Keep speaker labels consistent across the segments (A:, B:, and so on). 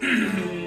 A: Mm-hmm.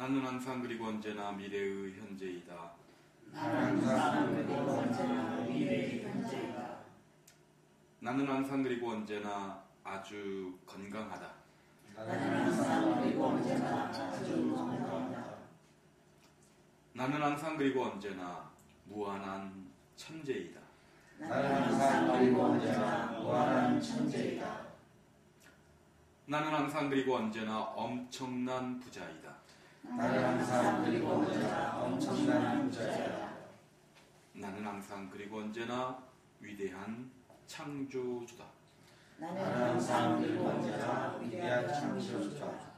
A: 나는 항상 그리고 언제나 미래의 현재이다. 나는 항상 그리고 언제나 아주 건강하다. 나는 항상 그리고 언제나 무한한 천재이다.
B: 나는 항상 그리고 언제나 무한한 천재이다.
A: 나는 항상 그리고 언제나 엄청난 부자이다.
B: 나는 항상 그리고 언제나 엄청난 부자이다.
A: 나는 항상 그리고 언제나 위대한 창조주다.
B: 나는 항상 그리고 언제나 위대한 창조주다.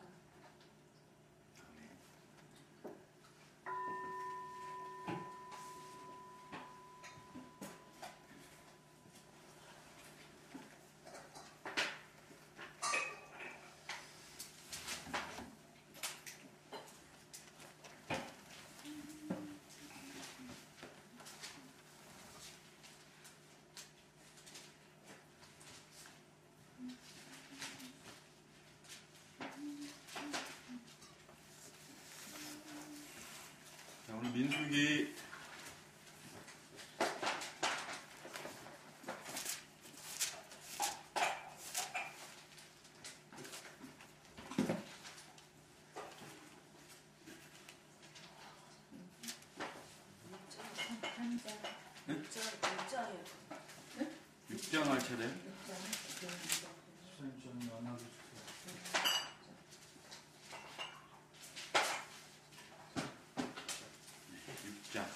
A: 오늘 민숙이 육장할 차례.
C: 선생님 좀 연락해 주세요.
A: 육장.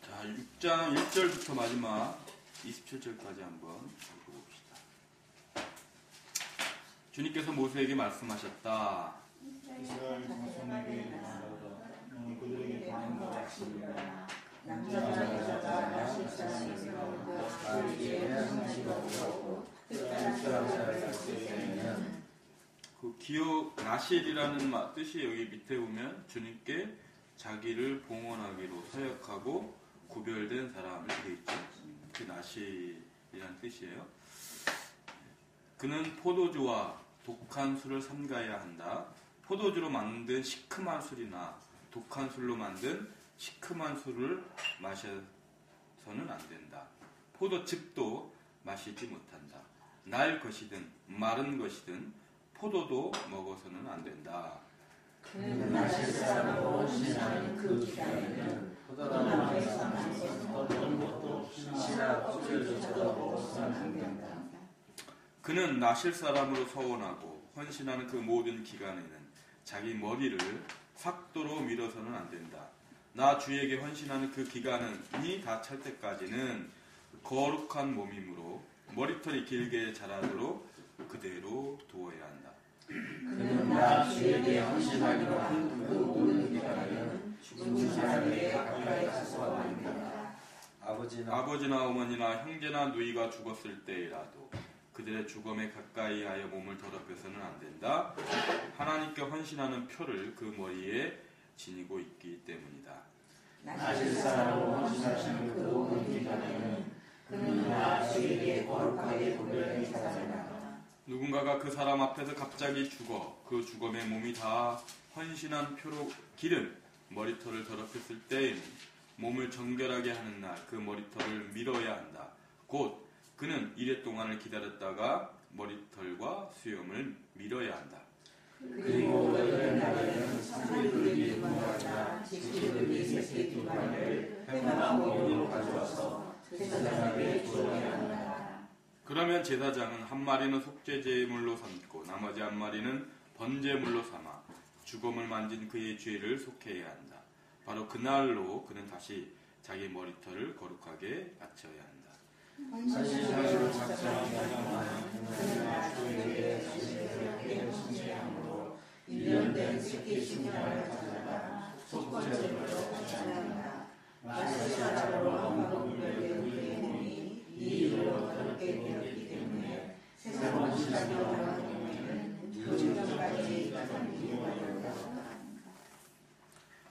A: 자, 6장 1절부터 마지막 27절까지 한번 읽어봅시다. 주님께서 모세에게 말씀하셨다.
C: 이스라엘 자손에게. 너는 그들에게 당한 것 같습니다.
B: 남자가 여자가 나실 사람이 아이에게 한시가 되었고 특별한 사람을 있으면
A: 그 기억 나실이라는 마- 뜻이 여기 밑에 보면 주님께 자기를 봉헌하기로 서약하고 구별된 사람을 되어 있죠. 그 나실이라는 뜻이에요. 그는 포도주와 독한 술을 삼가야 한다. 포도주로 만든 시큼한 술이나 독한 술로 만든 시큼한 술을 마셔서는 안 된다. 포도즙도 마시지 못한다. 날 것이든 마른 것이든 포도도 먹어서는 안 된다.
B: 나실 사람으로 신하는 그 기간에는 것은 어떤 것도 신하 껍질조차도 먹어서는 안 된다.
A: 그는 나실 사람으로 서원하고 헌신하는 그 모든 기간에는 자기 머리를 삭도로 밀어서는 안 된다. 나 주에게 헌신하는 그 기간이 다 찰 때까지는 거룩한 몸이므로 머리털이 길게 자라도록 그대로 두어야 한다.
B: 그는 나 주에게 헌신하기로 한그 모든 기간에는 죽은 사람에게 가까이 가서 안 된다.
D: 아버지나
A: 아버지나 어머니나 형제나 누이가 죽었을 때라도 그들의 죽음에 가까이 하여 몸을 더럽혀서는 안 된다. 하나님께 헌신하는 표를 그 머리에 지니고 있기 때문이다.
B: 나실 사람으로 헌신하시는 그 모든 기간에는 그는 나 주에게 거룩하게 구별된 사람이다.
A: 누군가가 그 사람 앞에서 갑자기 죽어 그 죽음의 몸이 다 헌신한 표로 기른 머리털을 더럽혔을 때에는 몸을 정결하게 하는 날 그 머리털을 밀어야 한다. 곧 그는 이래 동안을 기다렸다가 머리털과 수염을 밀어야 한다.
B: 그리고 날에는 산들이 분하자 지키들이 새끼 두 마리를 회막 모으로 가져와서 제사장에게 주어야 한다.
A: 그러면 제사장은 한 마리는 속죄제물로 삼고 나머지 한 마리는 번제물로 삼아 죽음을 만진 그의 죄를 속해야 한다. 바로 그날로 그는 다시 자기 머리털을 거룩하게 바쳐야 한다.
B: 속번제물로 바쳐야 한다. 구별된 그의 몸이 이 일로 되었기 때문에 새로운 전까지 이유가.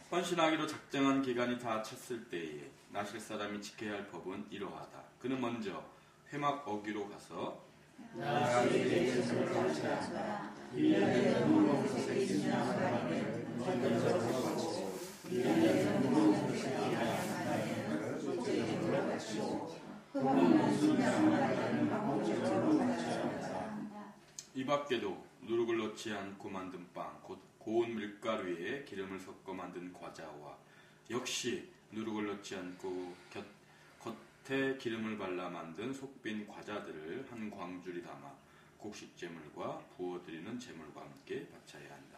A: 헌신하기로 작정한 기간이 다 찼을 때에 나실 사람이 지켜야 할 법은 이러하다. 그는 먼저 회막 어귀로 가서
B: 먼저
A: 이 밖에도 누룩을 넣지 않고 만든 빵, 곧 고운 밀가루에 기름을 섞어 만든 과자와 역시 누룩을 넣지 않고 곁, 겉에 기름을 발라 만든 속빈 과자들을 한 광줄이 담아 곡식 제물과 부어드리는 제물과 함께 바쳐야 한다.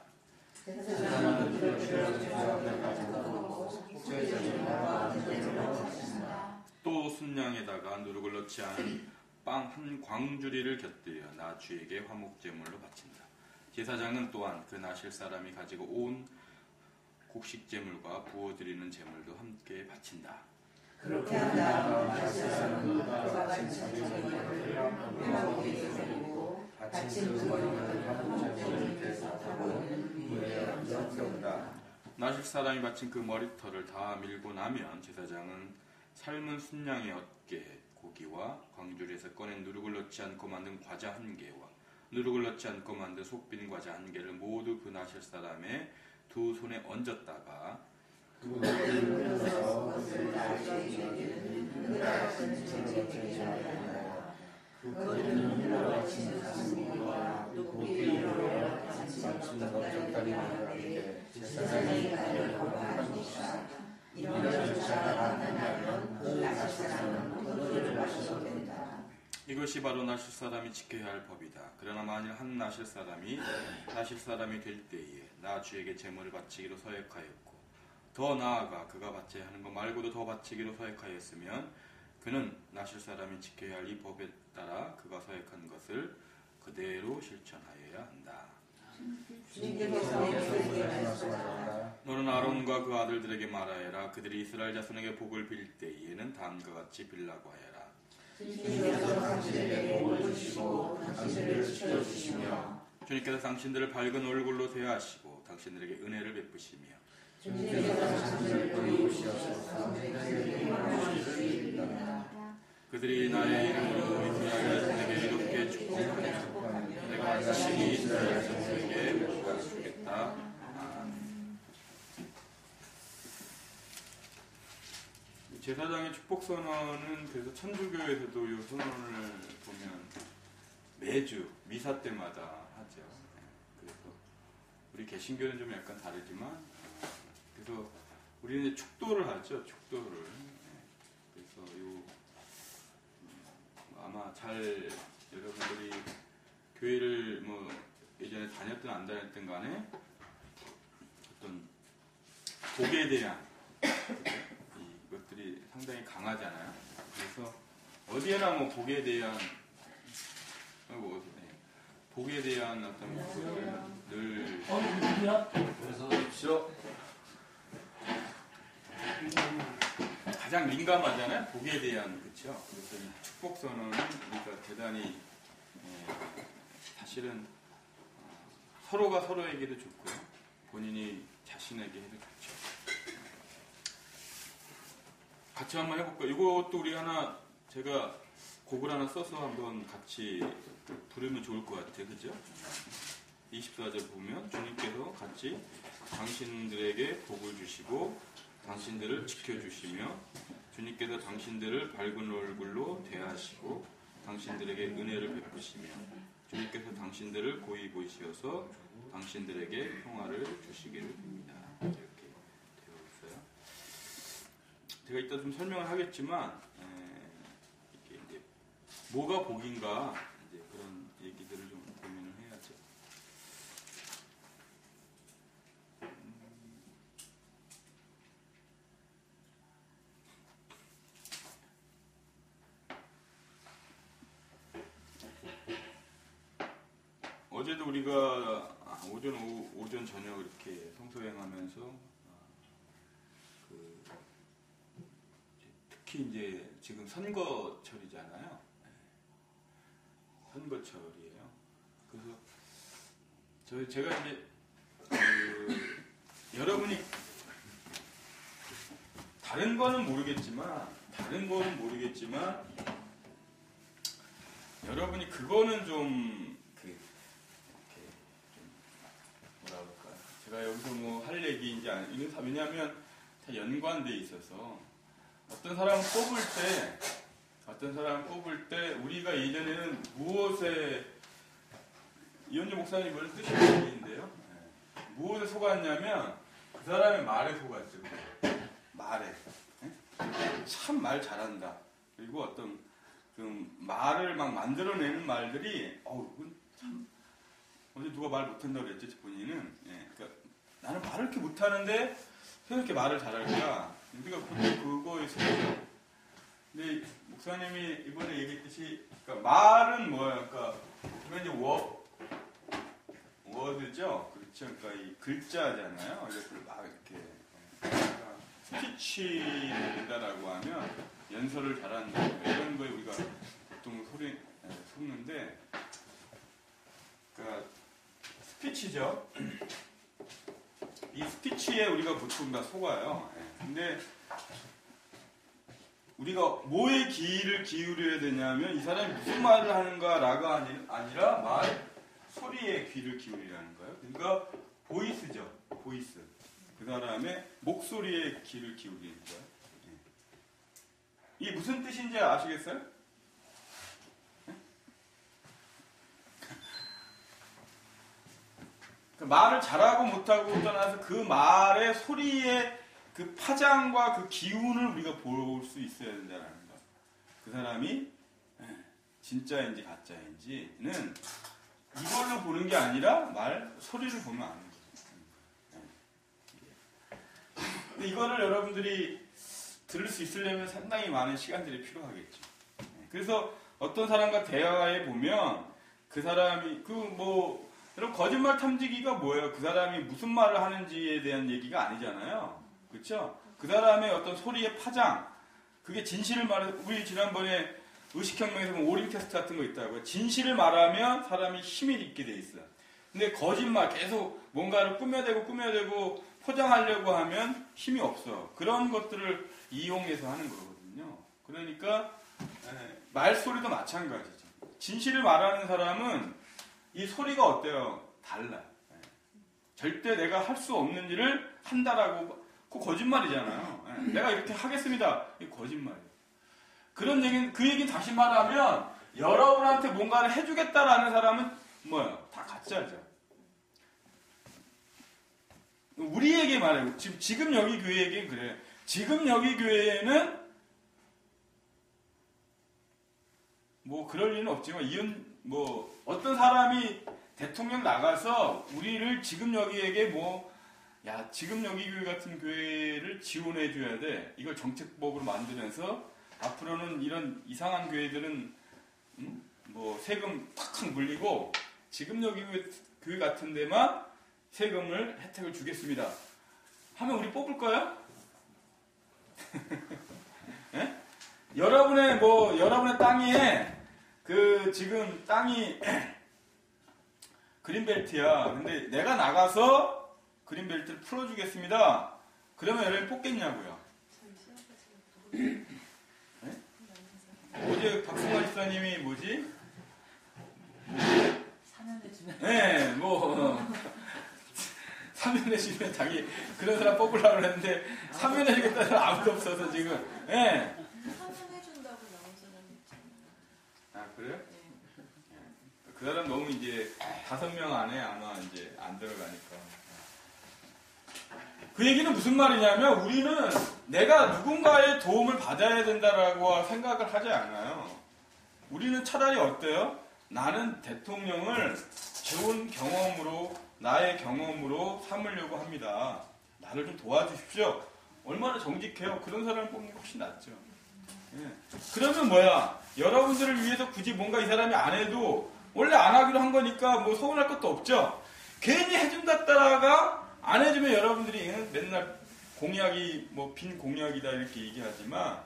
A: 또 순양에다가 누룩을 넣지 않은 빵 한 광주리를 곁들여 나 주에게 화목제물로 바친다. 제사장은 또한 그 나실 사람이 가지고 온 곡식 제물과 부어드리는 제물도 함께 바친다.
B: 그렇게 한 다음 나세사는 그가 바친 자기를 회막에 세우고 바친 그 머리를 화목제물 밑에서 타고는 위에 얹어 세운다.
A: 나실 사람이 바친 그 머리털을 다 밀고 나면 제사장은 삶은 순양의 어깨 고기와 광주리에서 꺼낸 누룩을 넣지 않고 만든 과자 한 개와 누룩을 넣지 않고 만든 속빈 과자 한 개를 모두 그 나실 사람의 두 손에 얹었다가
B: 이런 절차가 끝나면 그 나실 사람은 그것을 마셔도 된다.
A: 이것이 바로 나실 사람이 지켜야 할 법이다. 그러나 만일 한 나실 사람이 나실 사람이 될 때에 나 주에게 제물을 바치기로 서약하였고 더 나아가 그가 바쳐야 하는 것 말고도 더 바치기로 서약하였으면 그는 나실 사람이 지켜야 할 이 법에 따라 그가 서약한 것을 그대로 실천하여야
B: 말씀하셨다.
A: 너는 아론과 그 아들들에게 말하여라 그들이 이스라엘 자손에게 복을 빌 때에는 다음과 같이 빌라고 하여라
B: 주님께서 당신에게 복을 주시고 당신을 지켜주시며
A: 주님께서 당신들을 밝은 얼굴로 대하시고 당신들에게 은혜를 베푸시며
B: 주님께서 당신을 보이시옵소서 당신에게 영광을 주시리라.
A: 그들이 나의 이름으로 이스라엘 자손에게 이롭게 축복하며 내가 친히 이스라엘 자손에게 복을 주겠다 아멘. 제사장의 축복 선언은 그래서 천주교에서도 이 선언을 보면 매주 미사 때마다 하죠. 네, 그래서 우리 개신교는 좀 약간 다르지만 어, 그래서 우리는 축도를 하죠. 축도를. 네, 그래서 요 음, 아마 잘 여러분들이 교회를 뭐 예전에 다녔든 안 다녔든 간에 어떤 복에 대한 상당히 강하잖아요. 그래서 어디에나 뭐 복에 대한 어, 뭐, 네. 복에 대한 어떤 것들을 늘
C: 그래서 오십시오.
A: 가장 민감하잖아요. 복에 대한 그렇죠. 그래서 이 축복 선언은 우리가 대단히 예, 사실은 어, 서로가 서로에게도 좋고요. 본인이 자신에게 해도 좋죠. 같이 한번 해볼까요? 이것도 우리 하나 제가 곡을 하나 써서 한번 같이 부르면 좋을 것 같아요. 그죠? 24절 보면 주님께서 같이 당신들에게 복을 주시고 당신들을 지켜주시며 주님께서 당신들을 밝은 얼굴로 대하시고 당신들에게 은혜를 베푸시며 주님께서 당신들을 고이 보시어서 당신들에게 평화를 주시기를 빕니다. 이렇게 되어 있어요. 제가 이따 좀 설명을 하겠지만 에, 이게 이제 뭐가 복인가 이제 그런 얘기들을 좀 고민을 해야죠. 어제도 우리가 아, 오전 오후, 오전 저녁 이렇게 성소행하면서 아, 그 이제 특히 이제 지금 선거철이잖아요. 네. 선거철이에요. 그래서 저 제가 이제 그 여러분이 다른 거는 모르겠지만 다른 거는 모르겠지만 여러분이 그거는 좀 그, 뭐라 그럴까요? 제가 여기서 뭐 할 얘기인지 아니 이건 다 왜냐하면 다 연관돼 있어서 어떤 사람 뽑을 때 어떤 사람 뽑을 때 우리가 예전에는 무엇에 이현주 목사님 원래 쓰신 얘기인데요. 네. 무엇에 속았냐면 그 사람의 말에 속았죠. 말에 참말 잘한다. 그리고 어떤 좀 말을 막 만들어내는 말들이 어우 이건 참 어제 누가 말 못한다고 그랬지 본인은 예, 그러니까 나는 말을 이렇게 못하는데 왜 이렇게 말을 잘할까 우리가 보통 그거에 속죠 근데 목사님이 이번에 얘기했듯이 그러니까 말은 뭐야 그러니까 이제 워 워드죠? 그렇죠. 그러니까 이 글자잖아요. 이렇게 막 이렇게. 그러니까 스피치다라고 하면 연설을 잘한다 이런 거에 우리가 보통 소리 예, 속는데 그러니까 스피치죠. 이 스피치에 우리가 보통 다 속아요. 예, 근데 우리가 뭐에 기를 기울여야 되냐면 이 사람이 무슨 말을 하는가라가 아니, 아니라 말 소리에 귀를 기울이라는 거예요. 그러니까 Voice죠. Voice. 그 사람의 목소리에 귀를 기울이는 거예요. 예. 이게 무슨 뜻인지 아시겠어요? 그 말을 잘하고 못하고 떠나서 그 말의 소리의 그 파장과 그 기운을 우리가 볼 수 있어야 된다는 거. 그 사람이 예, 진짜인지 가짜인지는 이걸로 보는 게 아니라 말 소리를 보면 아는 거죠. 예. 이거를 여러분들이 들을 수 있으려면 상당히 많은 시간들이 필요하겠죠. 예. 그래서 어떤 사람과 대화해 보면 그 사람이 그뭐 그럼 거짓말 탐지기가 뭐예요? 그 사람이 무슨 말을 하는지에 대한 얘기가 아니잖아요. 그렇죠? 그 사람의 어떤 소리의 파장, 그게 진실을 말해 우리 지난번에 의식혁명에서 오링 테스트 같은 거 있다고요. 진실을 말하면 사람이 힘이 있게 돼 있어요. 근데 거짓말 계속 뭔가를 꾸며대고 꾸며대고 포장하려고 하면 힘이 없어. 그런 것들을 이용해서 하는 거거든요. 그러니까 예, 말소리도 마찬가지죠. 진실을 말하는 사람은 이 소리가 어때요? 달라. 예. 절대 내가 할 수 없는 일을 한다라고 그 거짓말이잖아요. 예. 내가 이렇게 하겠습니다. 이 거짓말이에요. 그런 얘기는 그 얘기는 다시 말하면 여러분한테 뭔가를 해주겠다라는 사람은 뭐예요? 다 가짜죠. 우리에게 말해요. 지금 지금 여기 교회에겐 그래. 지금 여기 교회에는 뭐 그럴 일은 없지만 이은 뭐 어떤 사람이 대통령 나가서 우리를 지금 여기에게 뭐 야 지금 여기 교회 같은 교회를 지원해 줘야 돼 이걸 정책법으로 만들면서 앞으로는 이런 이상한 교회들은 음? 뭐 세금 탁탁 물리고 지금 여기 교회, 교회 같은 데만 세금을 혜택을 주겠습니다 하면 우리 뽑을까요? 예? 여러분의 뭐 여러분의 땅에 그 지금 땅이 그린벨트야. 근데 내가 나가서 그린벨트를 풀어주겠습니다. 그러면 여러분 뽑겠냐고요. 네? 어제 박승환 집사님이 뭐지? 네, 뭐 사면에 주면 자기 그런 사람 뽑으려고 했는데 사면에 주겠다는 사람 아무도 없어서 지금. 예.
D: 나온 있잖아요.
A: 아 그래요?
D: 네.
A: 그 사람 너무 이제 다섯 명 안에 아마 이제 안 들어가니까. 그 얘기는 무슨 말이냐면 우리는 내가 누군가의 도움을 받아야 된다라고 생각을 하지 않아요. 우리는 차라리 어때요? 나는 대통령을 좋은 경험으로 나의 경험으로 삼으려고 합니다. 나를 좀 도와주십시오. 얼마나 정직해요. 그런 사람을 뽑는 게 훨씬 낫죠. 예. 그러면 뭐야? 여러분들을 위해서 굳이 뭔가 이 사람이 안 해도 원래 안 하기로 한 거니까 뭐 서운할 것도 없죠. 괜히 해준다다가 안 해주면 여러분들이 맨날 공약이 뭐 빈 공약이다 이렇게 얘기하지만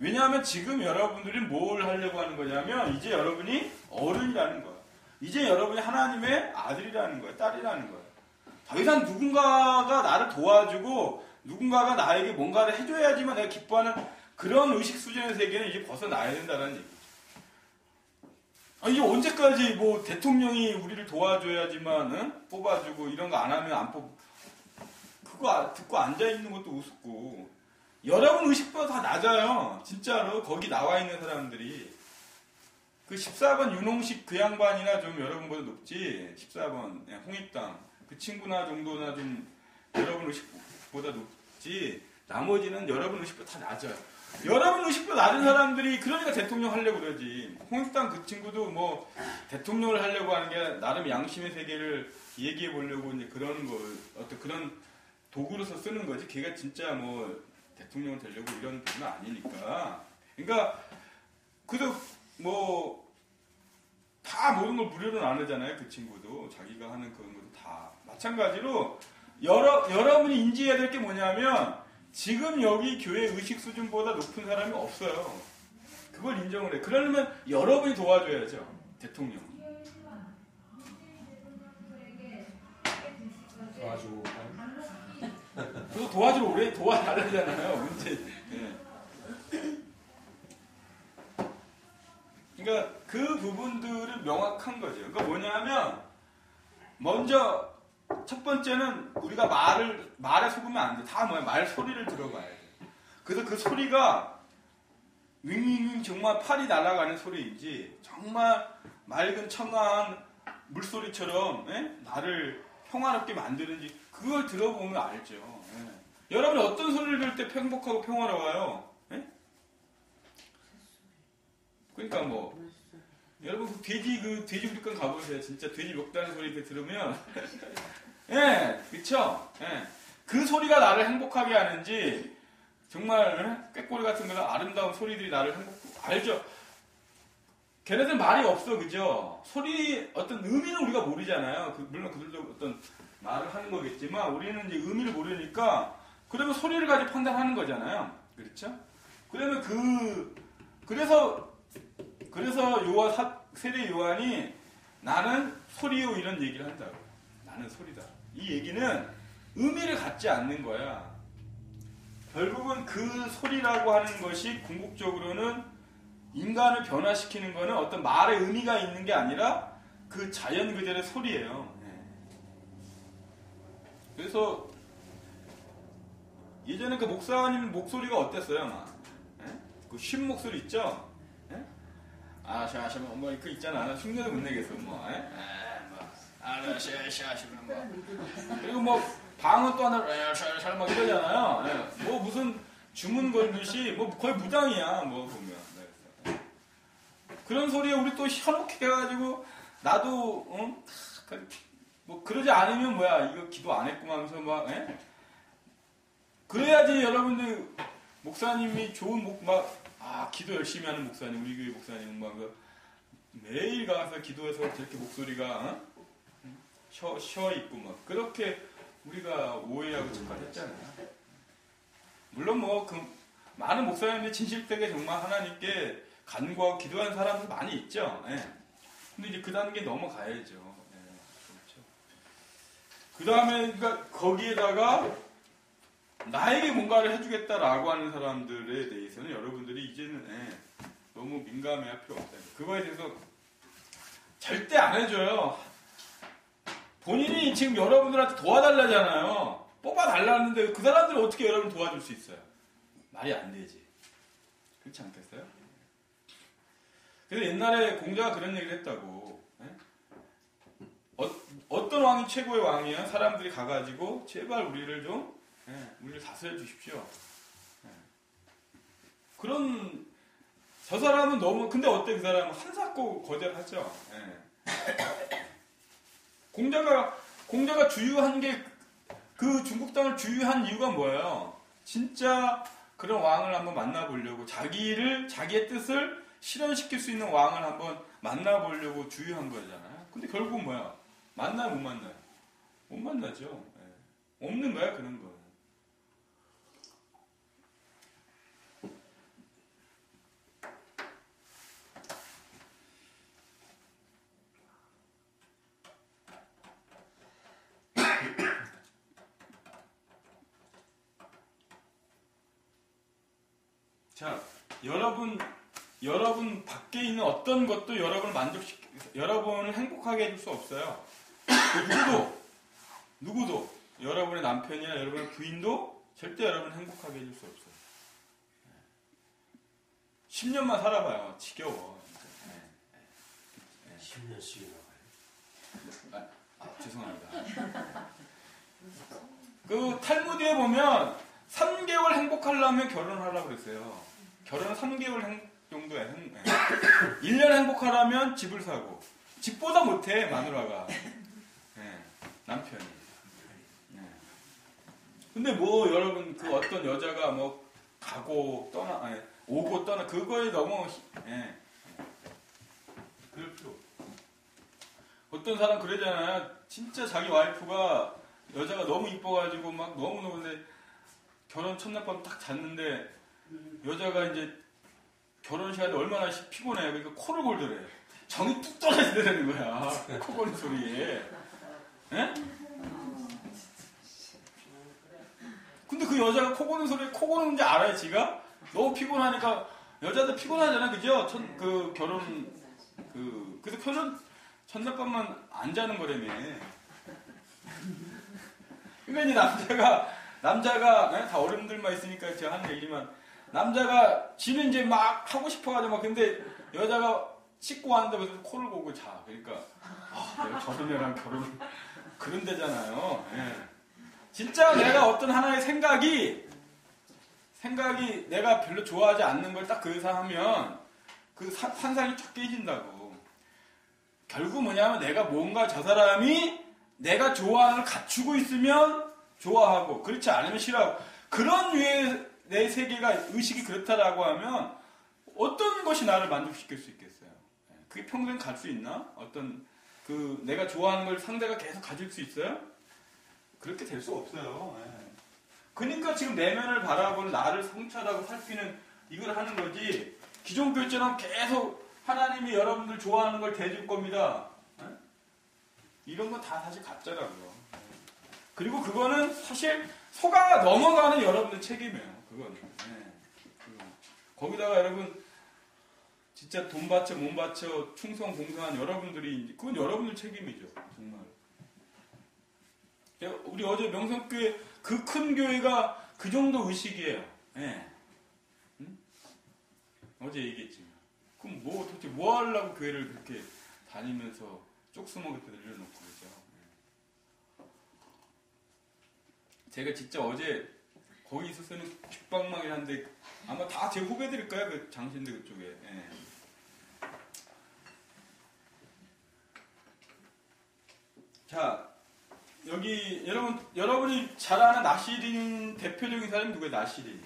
A: 왜냐하면 지금 여러분들이 뭘 하려고 하는 거냐면 이제 여러분이 어른이라는 거야. 이제 여러분이 하나님의 아들이라는 거야, 딸이라는 거야. 더 이상 누군가가 나를 도와주고 누군가가 나에게 뭔가를 해줘야지만 내가 기뻐하는 그런 의식 수준의 세계는 이제 벗어나야 된다는 얘기죠. 아, 이게 언제까지 뭐 대통령이 우리를 도와줘야지만 응? 뽑아주고 이런 거 안 하면 안 뽑. 그거 아- 듣고 앉아 있는 것도 우습고 여러분 의식보다 다 낮아요. 진짜로 거기 나와 있는 사람들이 그 14번 윤홍식 그 양반이나 좀 여러분보다 높지 14번 예, 홍익당 그 친구나 정도나 좀 여러분 의식보다 높지 나머지는 여러분 의식보다 다 낮아요. 여러분 의식보다 낮은 사람들이 그러니까 대통령 하려고 그러지. 홍익당 그 친구도 뭐 대통령을 하려고 하는 게 나름 양심의 세계를 얘기해 보려고 이제 그러는 거 어떤 그런 도구로서 쓰는 거지. 걔가 진짜 뭐 대통령을 되려고 이런 분은 아니니까. 그러니까 그도 뭐다 모든 걸 무료로 나누잖아요. 그 친구도 자기가 하는 그런 것도 다 마찬가지로 여러 여러분이 인지해야 될 게 뭐냐면 지금 여기 교회 의식 수준보다 높은 사람이 없어요. 그걸 인정을 해. 그러려면 여러분이 도와줘야죠. 대통령.
C: 도와주고
A: 그거 도와주러 오래 도와달라잖아요. 문제. 예. 그러니까 그 부분들은 명확한 거죠. 그러니까 뭐냐면 먼저 첫 번째는 우리가 말을 말에 속으면 안 돼. 다 뭐야 말 소리를 들어봐야 돼. 그래서 그 소리가 윙윙윙 정말 팔이 날아가는 소리인지 정말 맑은 청아한 물소리처럼 예? 나를 평화롭게 만드는지 그걸 들어보면 알죠. 예. 여러분이 어떤 소리를 들을 때 행복하고 평화로워요? 예? 그러니까 뭐 여러분 그 돼지 그 돼지우리관 가보세요. 진짜 돼지 먹다는 소리 들으면 예, 그쵸? 예. 그 소리가 나를 행복하게 하는지 정말 예? 꾀꼬리 같은 그런 아름다운 소리들이 나를 행복 알죠? 걔네들 말이 없어 그죠? 소리 어떤 의미는 우리가 모르 모르잖아요. 그- 물론 그들도 어떤 말을 하는 거겠지만 우리는 이제 의미를 모르니까 그러면 소리를 가지고 판단하는 거잖아요. 그렇죠? 그러면 그 그래서 그래서 요한 사- 세례 요한이 나는 소리요 이런 얘기를 한다고. 나는 소리다. 이 얘기는 의미를 갖지 않는 거야. 결국은 그 소리라고 하는 것이 궁극적으로는 인간을 변화시키는 거는 어떤 말의 의미가 있는 게 아니라 그 자연 그대로의 소리예요. 예. 그래서 예전에 그 목사님 목소리가 어땠어요, 막? 그쉰 목소리 있죠? 예? 아샤샤 뭐 이거 있잖아. 흉내도 못 내겠어, 뭐. 예? 에, 뭐. 아샤샤샤 뭐. 그리고 뭐 방은 또 하나 샤샤 막 이러잖아요. 예. 뭐 무슨 주문 걸듯이 뭐 거의 무당이야, 뭐 보면. 네. 그런 소리에 우리 또 현혹해 가지고 나도 어? 뭐 그러지 않으면 뭐야 이거 기도 안 했구만 하면서 막 예? 그래야지 여러분들 목사님이 좋은 목막아 기도 열심히 하는 목사님 우리 교회 목사님은 막그 매일 가서 기도해서 저렇게 목소리가 어? 쉬어, 있고 막 그렇게 우리가 오해하고 착각했잖아요. 물론 뭐 그 많은 목사님들이 진실되게 정말 하나님께 간구하고 기도하는 사람들 많이 있죠. 예. 근데 이제 그 단계 넘어가야죠. 그 다음에 그러니까 거기에다가 나에게 뭔가를 해주겠다라고 하는 사람들에 대해서는 여러분들이 이제는 예, 너무 민감해할 필요 없다. 그거에 대해서 절대 안 해줘요. 본인이 지금 여러분들한테 도와달라잖아요. 뽑아달라는데 그 사람들이 어떻게 여러분 도와줄 수 있어요? 말이 안 되지. 그렇지 않겠어요? 그래서 옛날에 공자가 그런 얘기를 했다고. 예? 어, 떤 왕이 최고의 왕이야? 사람들이 가가지고 제발 우리를 좀 예, 우리를 다스려 주십시오. 예. 그런 저 사람은 너무 근데 어때 그 사람은 한사코 거절하죠. 예. 공자가 공자가 주유한 게 그 중국 땅을 주유한 이유가 뭐예요? 진짜 그런 왕을 한번 만나보려고 자기를 자기의 뜻을 실현시킬 수 있는 왕을 한번 만나보려고 주유한 거잖아요. 근데 결국 뭐야? 만나요, 못 만나요? 못 만나죠. 예. 없는 거야, 그런 거. 자, 여러분, 여러분 밖에 있는 어떤 것도 여러분을 만족시키, 여러분을 행복하게 해줄 수 없어요. 누구도, 누구도, 여러분의 남편이나 여러분의 부인도 절대 여러분을 행복하게 해줄 수 없어요. 10년만 살아봐요. 지겨워. 진짜. 네.
B: 10년씩이나 가요.
A: 아, 죄송합니다. 그 탈무드에 보면 3개월 행복하려면 결혼하라고 그랬어요. 결혼은 3개월 행, 정도야. 행, 네. 1년 행복하려면 집을 사고 집보다 못해 마누라가 네, 남편이. 네. 근데 뭐 여러분 그 어떤 여자가 뭐 가고 떠나 아니, 오고 떠나 그거에 너무 예. 그럴 필요. 어떤 사람 그러잖아요. 진짜 자기 와이프가 여자가 너무 이뻐가지고 막 너무 너무 근데 결혼 첫날 밤 딱 잤는데 여자가 이제 결혼 시간에 얼마나 시- 피곤해. 그러니까 코를 골더래. 정이 뚝 떨어지는 거야. 코 고는 소리에. 예? 근데 그 여자가 코 고는 소리에 코 고는 지 알아요, 지가? 너무 피곤하니까 여자들 피곤하잖아, 그죠? 첫, 그 결혼 그 그래서 결혼 첫날 밤만 안 자는 거라며. 그러니까 이제 남자가 남자가 네? 다 어른들만 있으니까 제가 하는 얘기지만 남자가 지는 이제 막 하고 싶어가지고 막 근데 여자가 씻고 왔는데 그래서 코를 고고 자. 그러니까 아, 내가 저런 애랑 결혼 그런 데잖아요. 예. 진짜 내가 어떤 하나의 생각이 생각이 내가 별로 좋아하지 않는 걸 딱그 이상 하면 그 사- 환상이 쫙 깨진다고. 결국 뭐냐면 내가 뭔가 저 사람이 내가 좋아하는 걸 갖추고 있으면 좋아하고 그렇지 않으면 싫어하고 그런 류의 내 세계가 의식이 그렇다라고 하면 어떤 것이 나를 만족시킬 수 있겠어요? 예, 그게 평생 갈 수 있나? 어떤 그 내가 좋아하는 걸 상대가 계속 가질 수 있어요? 그렇게 될 수 없어요. 예. 그러니까 지금 내면을 바라보는 나를 성찰하고 살피는 이걸 하는 거지. 기존 교회처럼 계속 하나님이 여러분들 좋아하는 걸 대줄 겁니다. 예? 이런 건 다 사실 가짜라고요. 예. 그리고 그거는 사실 속아 넘어가는 여러분들 책임이에요. 그거는. 예. 그거. 거기다가 여러분 진짜 돈 바쳐 몸 바쳐 충성 봉사한 여러분들이 그건 여러분들 책임이죠. 정말. 야, 우리 어제 명성교회 그 큰 교회가 그 정도 의식이에요. 예. 응? 어제 얘기했지만. 그럼 뭐 도대체 뭐 하려고 교회를 그렇게 다니면서 쪽수먹게 늘려놓고 그러죠. 예. 제가 진짜 어제 거기 있었으면 뒷방망이 한데 아마 다 제 후배들일 거야 그 장신대 그쪽에. 예. 자 여기 여러분 여러분이 잘 아는 나시린 대표적인 사람이 누구예요? 나시린.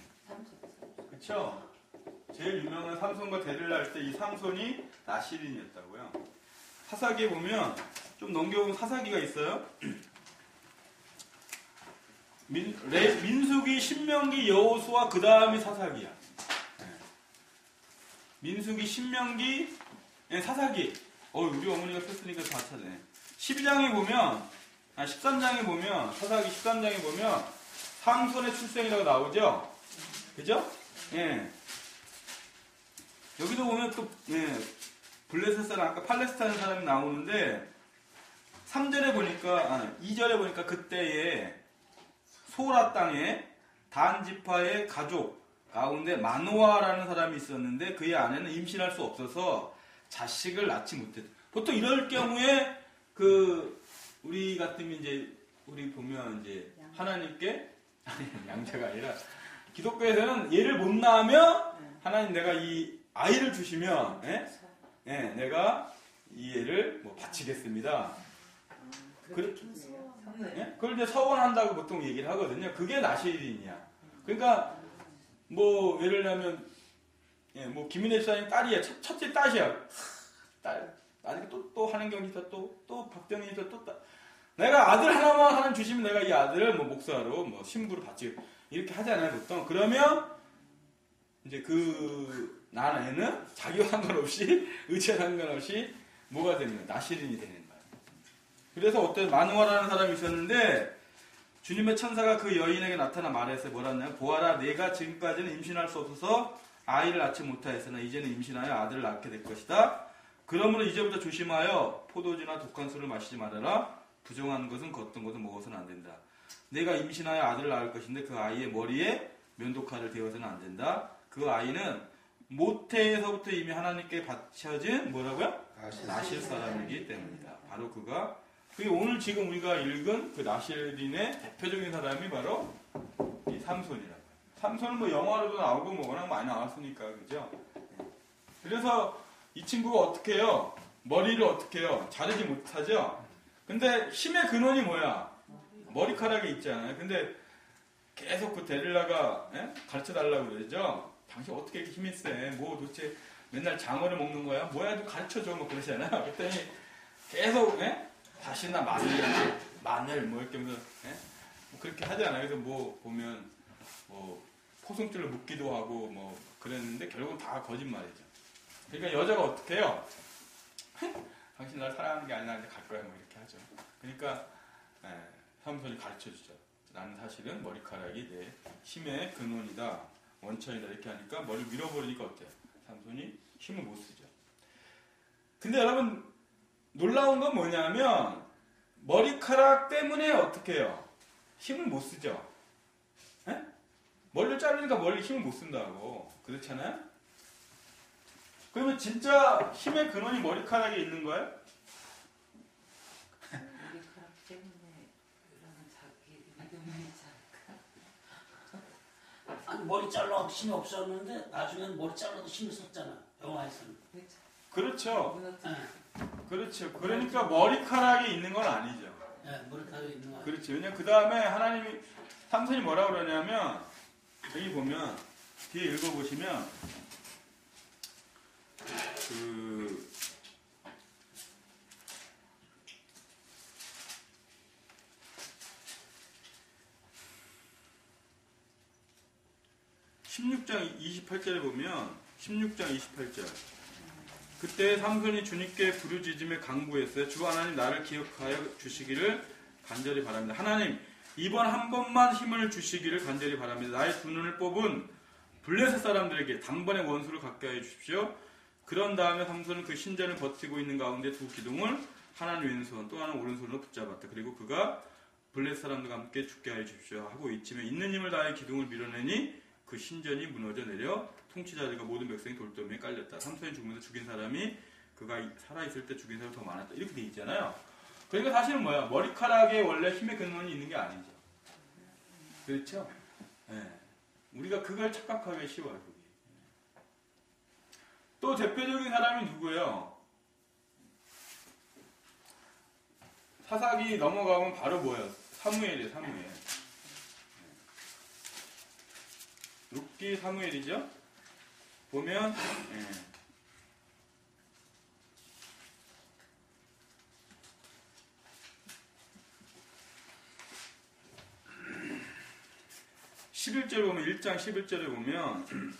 A: 그렇죠? 제일 유명한 삼손과 대를 할 때 이 삼손이 나시린이었다고요. 사사기에 보면 좀 넘겨보면 사사기가 있어요. 민, 레- 민수기, 신명기, 여호수아 그 다음이 사사기야. 예. 민수기, 신명기, 예, 사사기. 어, 우리 어머니가 썼으니까 다 찾네. 12장에 보면, 아, 13장에 보면, 사사기 13장에 보면, 삼손의 출생이라고 나오죠? 그죠? 예. 여기도 보면 또, 예, 블레셋 사람, 아까 팔레스타인 사람이 나오는데, 3절에 보니까, 아, 2절에 보니까 그때에 소라 땅에 단 지파의 가족 가운데 마노아라는 사람이 있었는데 그의 아내는 임신할 수 없어서 자식을 낳지 못했다. 보통 이럴 경우에 그 우리 같으면 이제 우리 보면 이제 하나님께 아니 양자가 아니라 기독교에서는 얘를 못 낳으면 하나님 내가 이 아이를 주시면 예? 예, 내가 이 애를 뭐 바치겠습니다. 그, 예? 그걸 이제 서원한다고 보통 얘기를 하거든요. 그게 나시린이야. 그러니까 뭐 예를 들면 예, 뭐 김인혜 집사님 딸이야. 첫, 첫째 딸이야. 딸. 나중에 또, 또 한은경 집사 또, 또 박정희 집사 또 딸. 내가 아들 하나만 하나 주시면 내가 이 아들을 뭐 목사로 뭐 신부로 받지 이렇게 하잖아요 보통. 그러면 이제 그 나는 자기와 상관없이 의지와 상관없이 뭐가 되는 거야 나시린이 되는 거야 그래서 어떤 마누아라는 사람이 있었는데 주님의 천사가 그 여인에게 나타나 말해서 뭐라냐 보아라 내가 지금까지는 임신할 수 없어서 아이를 낳지 못하였으나 이제는 임신하여 아들을 낳게 될 것이다 그러므로 이제부터 조심하여 포도주나 독한 술을 마시지 말아라 부정한 것은 걷던 것은 먹어서는 안 된다 내가 임신하여 아들을 낳을 것인데 그 아이의 머리에 면도칼을 대어서는 안 된다 그 아이는 모태에서부터 이미 하나님께 바쳐진 뭐라고요? 나실 사람이기 때문이다. 바로 그가 그게 오늘 지금 우리가 읽은 그 나실린의 대표적인 사람이 바로 이 삼손이라고. 삼손은 뭐 영화로도 나오고 뭐 워낙 많이 나왔으니까 그죠? 그래서 이 친구가 어떻게 해요? 머리를 어떻게 해요? 자르지 못하죠? 근데 힘의 근원이 뭐야? 머리카락이 있잖아요. 근데 계속 그 데릴라가 가르쳐 달라고 그러죠? 당신 어떻게 이렇게 힘이 세? 뭐 도대체 맨날 장어를 먹는 거야? 뭐야 좀 가르쳐 줘 뭐 그러잖아. 그랬더니 계속 예? 다시나 마늘, 마늘 뭐 이렇게 하면서 예? 뭐 그렇게 하잖아요. 그래서 뭐 보면 뭐 포승줄을 묶기도 하고 뭐 그랬는데 결국은 다 거짓말이죠. 그러니까 여자가 어떻게 해요? 당신 날 사랑하는 게 아니라 이제 갈 거야 뭐 이렇게 하죠. 그러니까 예, 삼손이 가르쳐 주죠. 나는 사실은 머리카락이 내 힘의 근원이다. 원천이다 이렇게 하니까 머리를 밀어버리니까 어때요? 삼손이 힘을 못 쓰죠. 근데 여러분 놀라운 건 뭐냐면 머리카락 때문에 어떻게 해요? 힘을 못 쓰죠. 에? 머리를 자르니까 머리 힘을 못 쓴다고 그렇잖아요? 그러면 진짜 힘의 근원이 머리카락에 있는 거예요?
B: 머리카락 때문에 그러는 자기 믿음이?
E: 아니 머리 잘라도 힘이 없었는데 나중에는 머리 잘라도 힘이 썼잖아 영화에서는
A: 그렇죠. 그렇죠. 그러니까 머리카락이 있는 건 아니죠.
E: 예, 머리카락이 있는 거야
A: 그렇지. 왜냐 그 다음에 하나님이 삼손이 뭐라 그러냐면 여기 보면 뒤에 읽어보시면 그 16장 28절에 보면 16장 28절 그때 삼손이 주님께 부르짖음에 강구했어요. 주 하나님 나를 기억하여 주시기를 간절히 바랍니다. 하나님 이번 한 번만 힘을 주시기를 간절히 바랍니다. 나의 두 눈을 뽑은 블레셋 사람들에게 당번의 원수를 갖게 해 주십시오. 그런 다음에 삼손은 그 신전을 버티고 있는 가운데 두 기둥을 하나는 왼손 또 하나는 오른손으로 붙잡았다. 그리고 그가 블레셋 사람들과 함께 죽게 하여 주십시오 하고 이쯤에 있는 힘을 다해 기둥을 밀어내니 그 신전이 무너져 내려 통치자들과 모든 백성이 돌더미에 깔렸다. 삼손이 죽으면서 죽인 사람이 그가 살아있을 때 죽인 사람이 더 많았다. 이렇게 돼 있잖아요. 그러니까 사실은 뭐야? 머리카락에 원래 힘의 근원이 있는 게 아니죠. 그렇죠? 예. 우리가 그걸 착각하기 쉬워요. 또 대표적인 사람이 누구예요? 사사기 넘어가면 바로 뭐예요? 사무엘이에요, 사무엘. 룻기 사무엘이죠? 보면, 예. 11절에 보면 1장 11절에 보면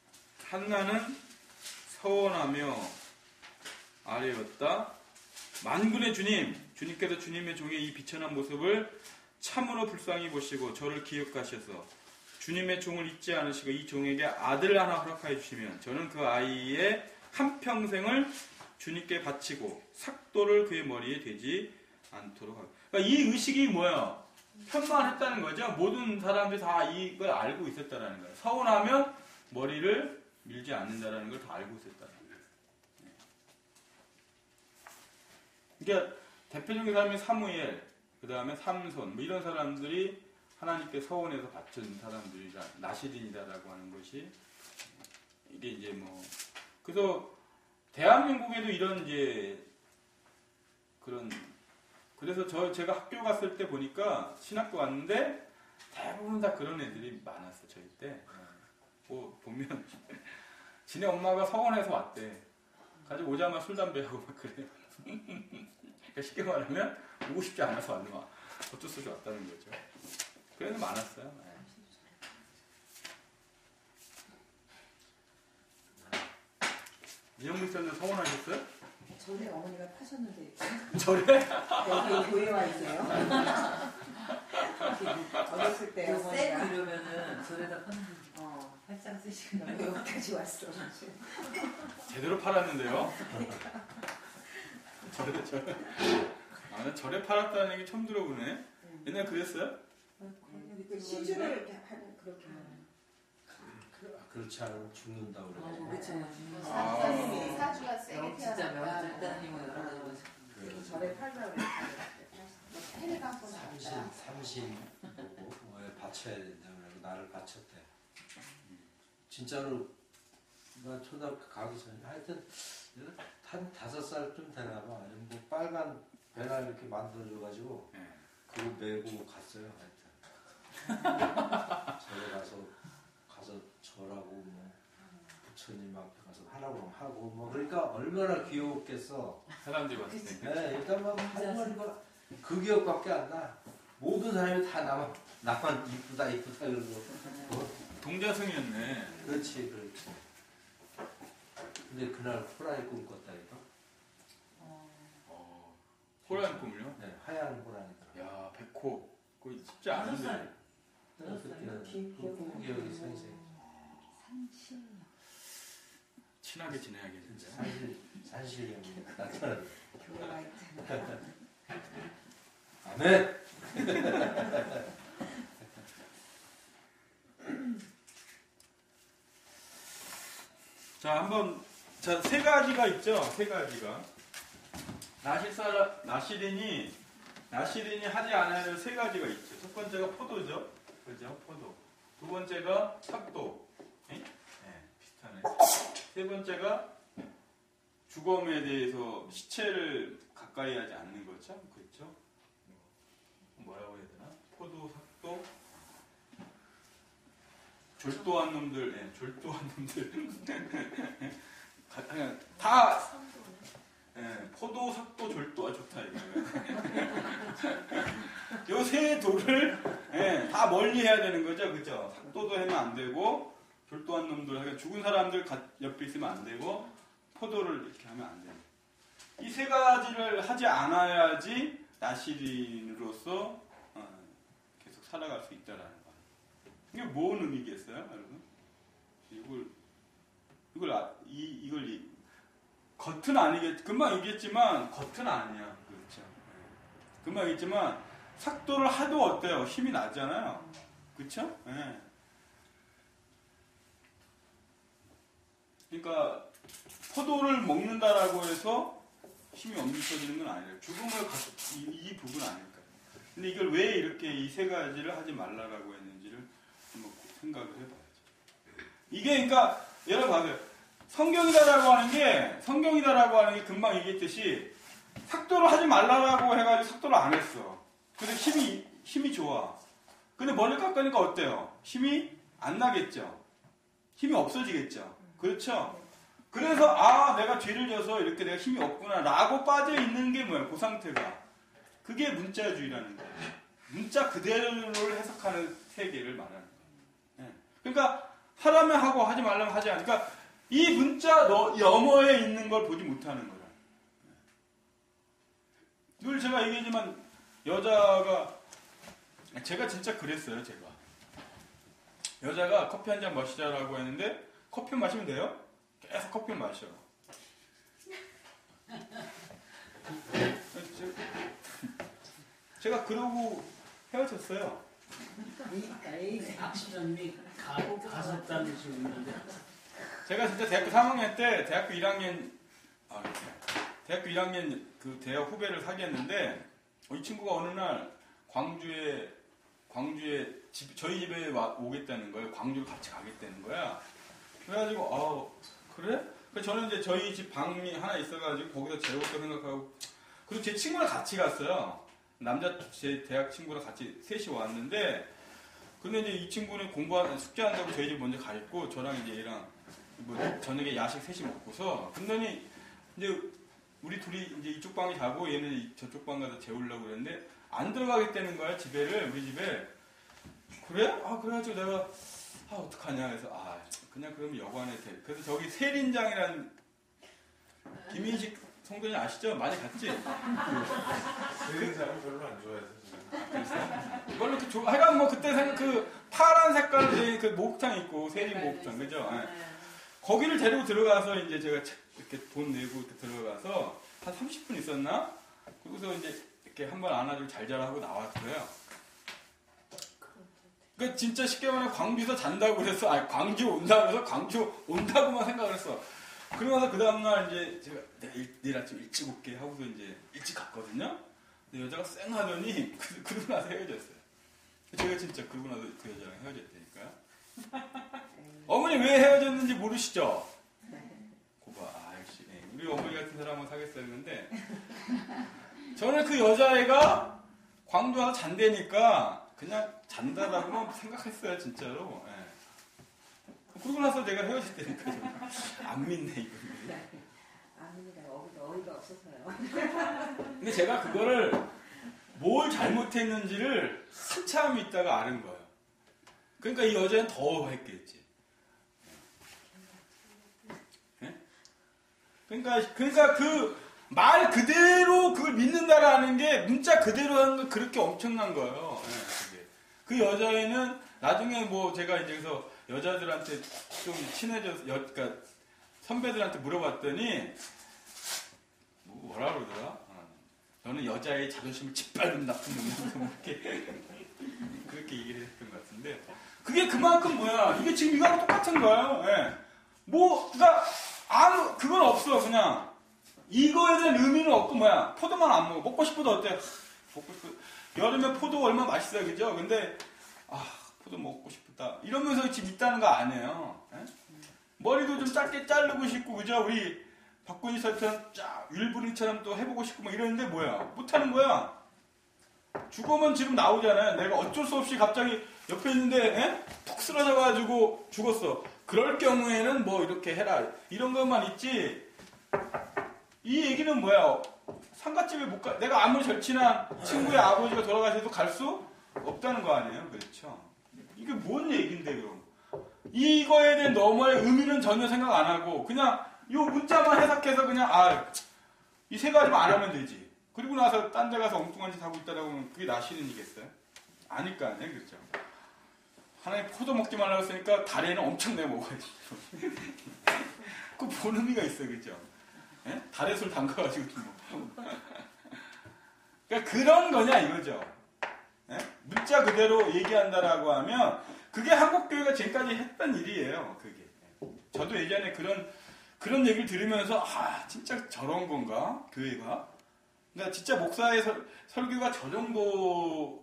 A: 한나는 서원하며 아뢰었다. 만군의 주님, 주님께서 주님의 종의 이 비천한 모습을 참으로 불쌍히 보시고 저를 기억하셔서 주님의 종을 잊지 않으시고 이 종에게 아들 하나 허락하여 주시면 저는 그 아이의 한 평생을 주님께 바치고 삭도를 그의 머리에 대지 않도록 하고. 그러니까 이 의식이 뭐야? 편만했다는 거죠. 모든 사람들이 다 이걸 알고 있었다는 거예요. 서운하면 머리를 밀지 않는다라는 걸 다 알고 있었다는 거예요. 그러니까 대표적인 사람이 사무엘, 그 다음에 삼손, 뭐 이런 사람들이 하나님께 서원해서 바친 사람들이라 나시린이다라고 하는 것이 이게 이제 뭐 그래서 대한민국에도 이런 이제 그런 그래서 저 제가 학교 갔을 때 보니까 신학교 왔는데 대부분 다 그런 애들이 많았어 저희 때. 뭐 보면 지네 엄마가 서원에서 왔대. 가지고 오자마자 술 담배 하고 막 그래요. 그러니까 쉽게 말하면 오고 싶지 않아서 왔는 거 어쩔 수 없이 왔다는 거죠. 그래서 많았어요. 네. 이영국 선생 서원하셨어요?
B: 전에 어머니가 파셨는데
A: 절에?
B: 여기 교회 와 있어요. 어렸을 때
F: 세고
B: 어머니가
F: 이러면은 절에다 파는
B: 어,
F: 팔짱 쓰시고
B: 여기까지 왔어.
A: 제대로 팔았는데요. 절에 절에. 아, 나 절에 팔았다는 얘기 처음 들어보네. 옛날 그랬어요?
B: 그 시주를 이렇게 하는 그렇게 하는.
G: 그렇지 않으면 죽는다고 그러죠.
F: 그쵸
A: 아.
D: 사장님이 사주가 세게
F: 영 진짜
D: 태어났다.
F: 명절 따님은 여러 가지
B: 뭐그 절에 팔려고 해를 갖고
G: 삼신,
B: 나왔다.
G: 삼신 보고 뭐에 바쳐야 된다 그러고 나를 바쳤대. 진짜로 나 초등학교 가기 전에 하여튼 한 다섯 살쯤 되나 봐. 뭐 빨간 배낭 이렇게 만들어줘가지고
A: 네.
G: 그거 메고 갔어요. 하여튼 절에 가서 가서 절하고 뭐 부처님 앞에 가서 하라고 하고 뭐 그러니까 얼마나 귀여웠겠어.
A: 사람들이 봤을 때.
G: 네, 일단 뭐 할머니가 그 기억밖에 안 나. 모든 사람이 다 나만 나만 이쁘다 이쁘다 그러고.
A: 동자승이었네.
G: 그렇지, 그렇지. 근데 그날 호랑이 꿈 꿨다니까.
A: 어, 호랑이 꿈을요?
G: 네, 하얀 호랑이더라.
A: 야, 백호. 그거 쉽지 않은데.
G: 그때는 그꿈 기억이 생생.
A: 친하게 지내야겠는데.
G: 산실 산실형이 나타나.
B: 교회 와 있잖아.
G: 아멘.
A: 자, 한번 자, 세 가지가 있죠. 세 가지가. 나실사 나시린이 나시린이 하지 않아야 될 세 가지가 있죠. 첫 번째가 포도죠. 그죠? 포도. 두 번째가 삭도. 예? 네, 비슷하네. 세 번째가 죽음에 대해서 시체를 가까이 하지 않는 거죠. 그렇죠? 뭐라고 해야 되나? 포도, 삭도, 졸도한 놈들, 예, 졸도한 놈들. 다
D: 삼도네.
A: 예, 포도, 삭도, 졸도 아 좋다 이거. 요세 도를 예, 다 멀리 해야 되는 거죠, 그죠? 삭도도 하면 안 되고 졸도한 놈들, 그러니까 죽은 사람들 가- 옆에 있으면 안 되고 포도를 이렇게 하면 안 돼요. 이 세 가지를 하지 않아야지 나시린으로서 어, 계속 살아갈 수 있다라는. 이게 뭔 의미겠어요, 여러분? 이걸 이걸 아, 이 이걸 이, 겉은 아니겠 금방 얘기했지만 겉은 아니야, 그렇죠? 예. 금방 얘기했지만 삭도를 하도 어때요? 힘이 나잖아요, 그렇죠? 예. 그러니까 포도를 먹는다라고 해서 힘이 없어지는 건 아니에요. 죽음을 가, 이, 이 부분 아닐까요? 근데 이걸 왜 이렇게 이 세 가지를 하지 말라라고 했는지를 한번 생각을 해봐야죠. 이게 그러니까 여러분 봐세요. 성경이다라고 하는 게 성경이다라고 하는 게 금방 얘기했듯이 삭도를 하지 말라라고 해가지고 삭도를 안 했어. 근데 힘이 힘이 좋아. 근데 머리 깎으니까 어때요? 힘이 안 나겠죠. 힘이 없어지겠죠. 그렇죠. 그래서 아 내가 죄를 져서 이렇게 내가 힘이 없구나라고 빠져 있는 게 뭐야? 그 상태가. 그게 문자주의라는 거예요. 문자 그대로를 해석하는 세계를 말하는. 그러니까 하라면 하고 하지 말라면 하지 않으니까 그러니까 이 문자 너, 너머에 있는 걸 보지 못하는. 예. 늘 제가 얘기하지만 여자가 제가 진짜 그랬어요. 제가 여자가 커피 한 잔 마시자라고 했는데 커피 마시면 돼요? 계속 커피를 마셔. 제가 그러고 헤어졌어요.
E: 박시장님이 가셨다는 식으로 있는데
A: 제가 진짜 대학교 3학년 때 대학교 1학년 아, 대학교 1학년 그 대학 후배를 사귀었는데 어, 이 친구가 어느 날 광주에 광주에 집, 저희 집에 와, 오겠다는 거예요. 광주를 같이 가겠다는 거야. 그래가지고 어 그래? 저는 이제 저희 집 방이 하나 있어가지고 거기서 재울까 생각하고 그리고 제 친구랑 같이 갔어요. 남자 제 대학 친구랑 같이 셋이 왔는데 근데 이제 이 친구는 공부한 숙제한다고 저희 집 먼저 가 있고 저랑 이제 얘랑 뭐 저녁에 야식 셋이 먹고서 근데 이제 우리 둘이 이제 이쪽 방에 자고 얘는 이- 저쪽 방 가서 재우려고 그랬는데 안 들어가겠다는 거야 집에를 우리 집에. 그래? 아 그래가지고 내가 아 어떡하냐. 그래서 아 그냥 그러면 여관에 돼 그래서 저기 세린장이라는 김인식 성도님 아시죠? 많이 갔지?
C: 그런 사람 별로 안 좋아해서
A: 이걸로 이렇게 조, 하여간 뭐 그때 생각 그 파란 색깔의 그 목욕탕 있고 세린 목욕탕 그죠? 예. 거기를 데리고 들어가서 이제 제가 책 이렇게 돈 내고 이렇게 들어가서 한 30분 있었나? 그리고서 이제 이렇게 한번 안아주고 잘 자라 하고 나왔어요. 그 진짜 쉽게 말하면 광주에서 잔다고 그래서 아 광주 온다고 해서 광주 온다고만 생각을 했어. 그러면서 그 다음날 이제 제가 내일, 내일 아침 일찍 올게 하고서 이제 일찍 갔거든요. 근데 여자가 쌩 하더니 그, 그러고 나서 헤어졌어요. 제가 진짜 그러고 나서 그 여자랑 헤어졌다니까요. 어머니 왜 헤어졌는지 모르시죠? 고봐, 아, 역시. 예, 우리 어머니 같은 사람은 사겠어야 했는데, 저는 그 여자애가 광주 와서 잔다니까, 그냥 잔다라고만 생각했어요, 진짜로. 예. 그러고 나서 내가 헤어졌다니까, 저는. 안 믿네, 이거.
B: 아닙니다. 어이가, 없어서요.
A: 근데 제가 그거를 뭘 잘못했는지를 한참 있다가 아는 거예요. 그러니까 이 여자는 더 했겠지. 예? 그러니까 그러니까 그 말 그대로 그걸 믿는다라는 게 문자 그대로 하는 건 그렇게 엄청난 거예요. 예. 그 여자애는 나중에 뭐 제가 이제 그래서 여자들한테 좀 친해져서 여, 그러니까 선배들한테 물어봤더니 뭐 뭐라 그러더라? 어, 너는 여자의 자존심을 짓밟는 나쁜 놈이라고 뭐 이렇게 그렇게 얘기를 했던 것 같은데 그게 그만큼 뭐야 이게 지금 이거랑 똑같은 거예요. 예. 뭐 그러니까 아무 그건 없어 그냥 이거에 대한 의미는 없고 뭐야 포도만 안 먹어 먹고 싶어도 어때? 먹고 싶어 여름에 포도 얼마나 맛있어요 그죠? 근데 아 포도 먹고 싶다. 이러면서 지금 있다는 거 아니에요. 예? 머리도 좀 짧게 자르고 싶고 그죠? 우리 박근희 사처럼 쫙 율분이처럼 또 해보고 싶고 막 이러는데 뭐야? 못하는 거야. 죽으면 지금 나오잖아요. 내가 어쩔 수 없이 갑자기 옆에 있는데 에? 푹 쓰러져가지고 죽었어. 그럴 경우에는 뭐 이렇게 해라. 이런 것만 있지. 이 얘기는 뭐야? 상가집에 못 가, 내가 아무리 절친한 친구의 아버지가 돌아가셔도 갈 수 없다는 거 아니에요? 그렇죠 이게 뭔 그럼 이거에 대한 너머의 의미는 전혀 생각 안 하고 그냥 이 문자만 해석해서 그냥 아 이 세 가지만 안 하면 되지. 그리고 나서 딴 데 가서 엉뚱한 짓 하고 있다라고 하면 그게 나 신은이겠어요? 아닐 거 아니에요, 그렇죠? 하나님 포도 먹지 말라고 했으니까 다리에는 엄청 내 먹어야지. 그본 의미가 있어요, 그렇죠? 예? 달에 술 담가가지고 뭐. 그러니까 그런 거냐 이거죠. 예? 문자 그대로 얘기한다라고 하면 그게 한국 교회가 지금까지 했던 일이에요. 그게. 저도 예전에 그런 그런 얘기를 들으면서 아 진짜 저런 건가 교회가? 그러니까 진짜 목사의 설, 설교가 저 정도의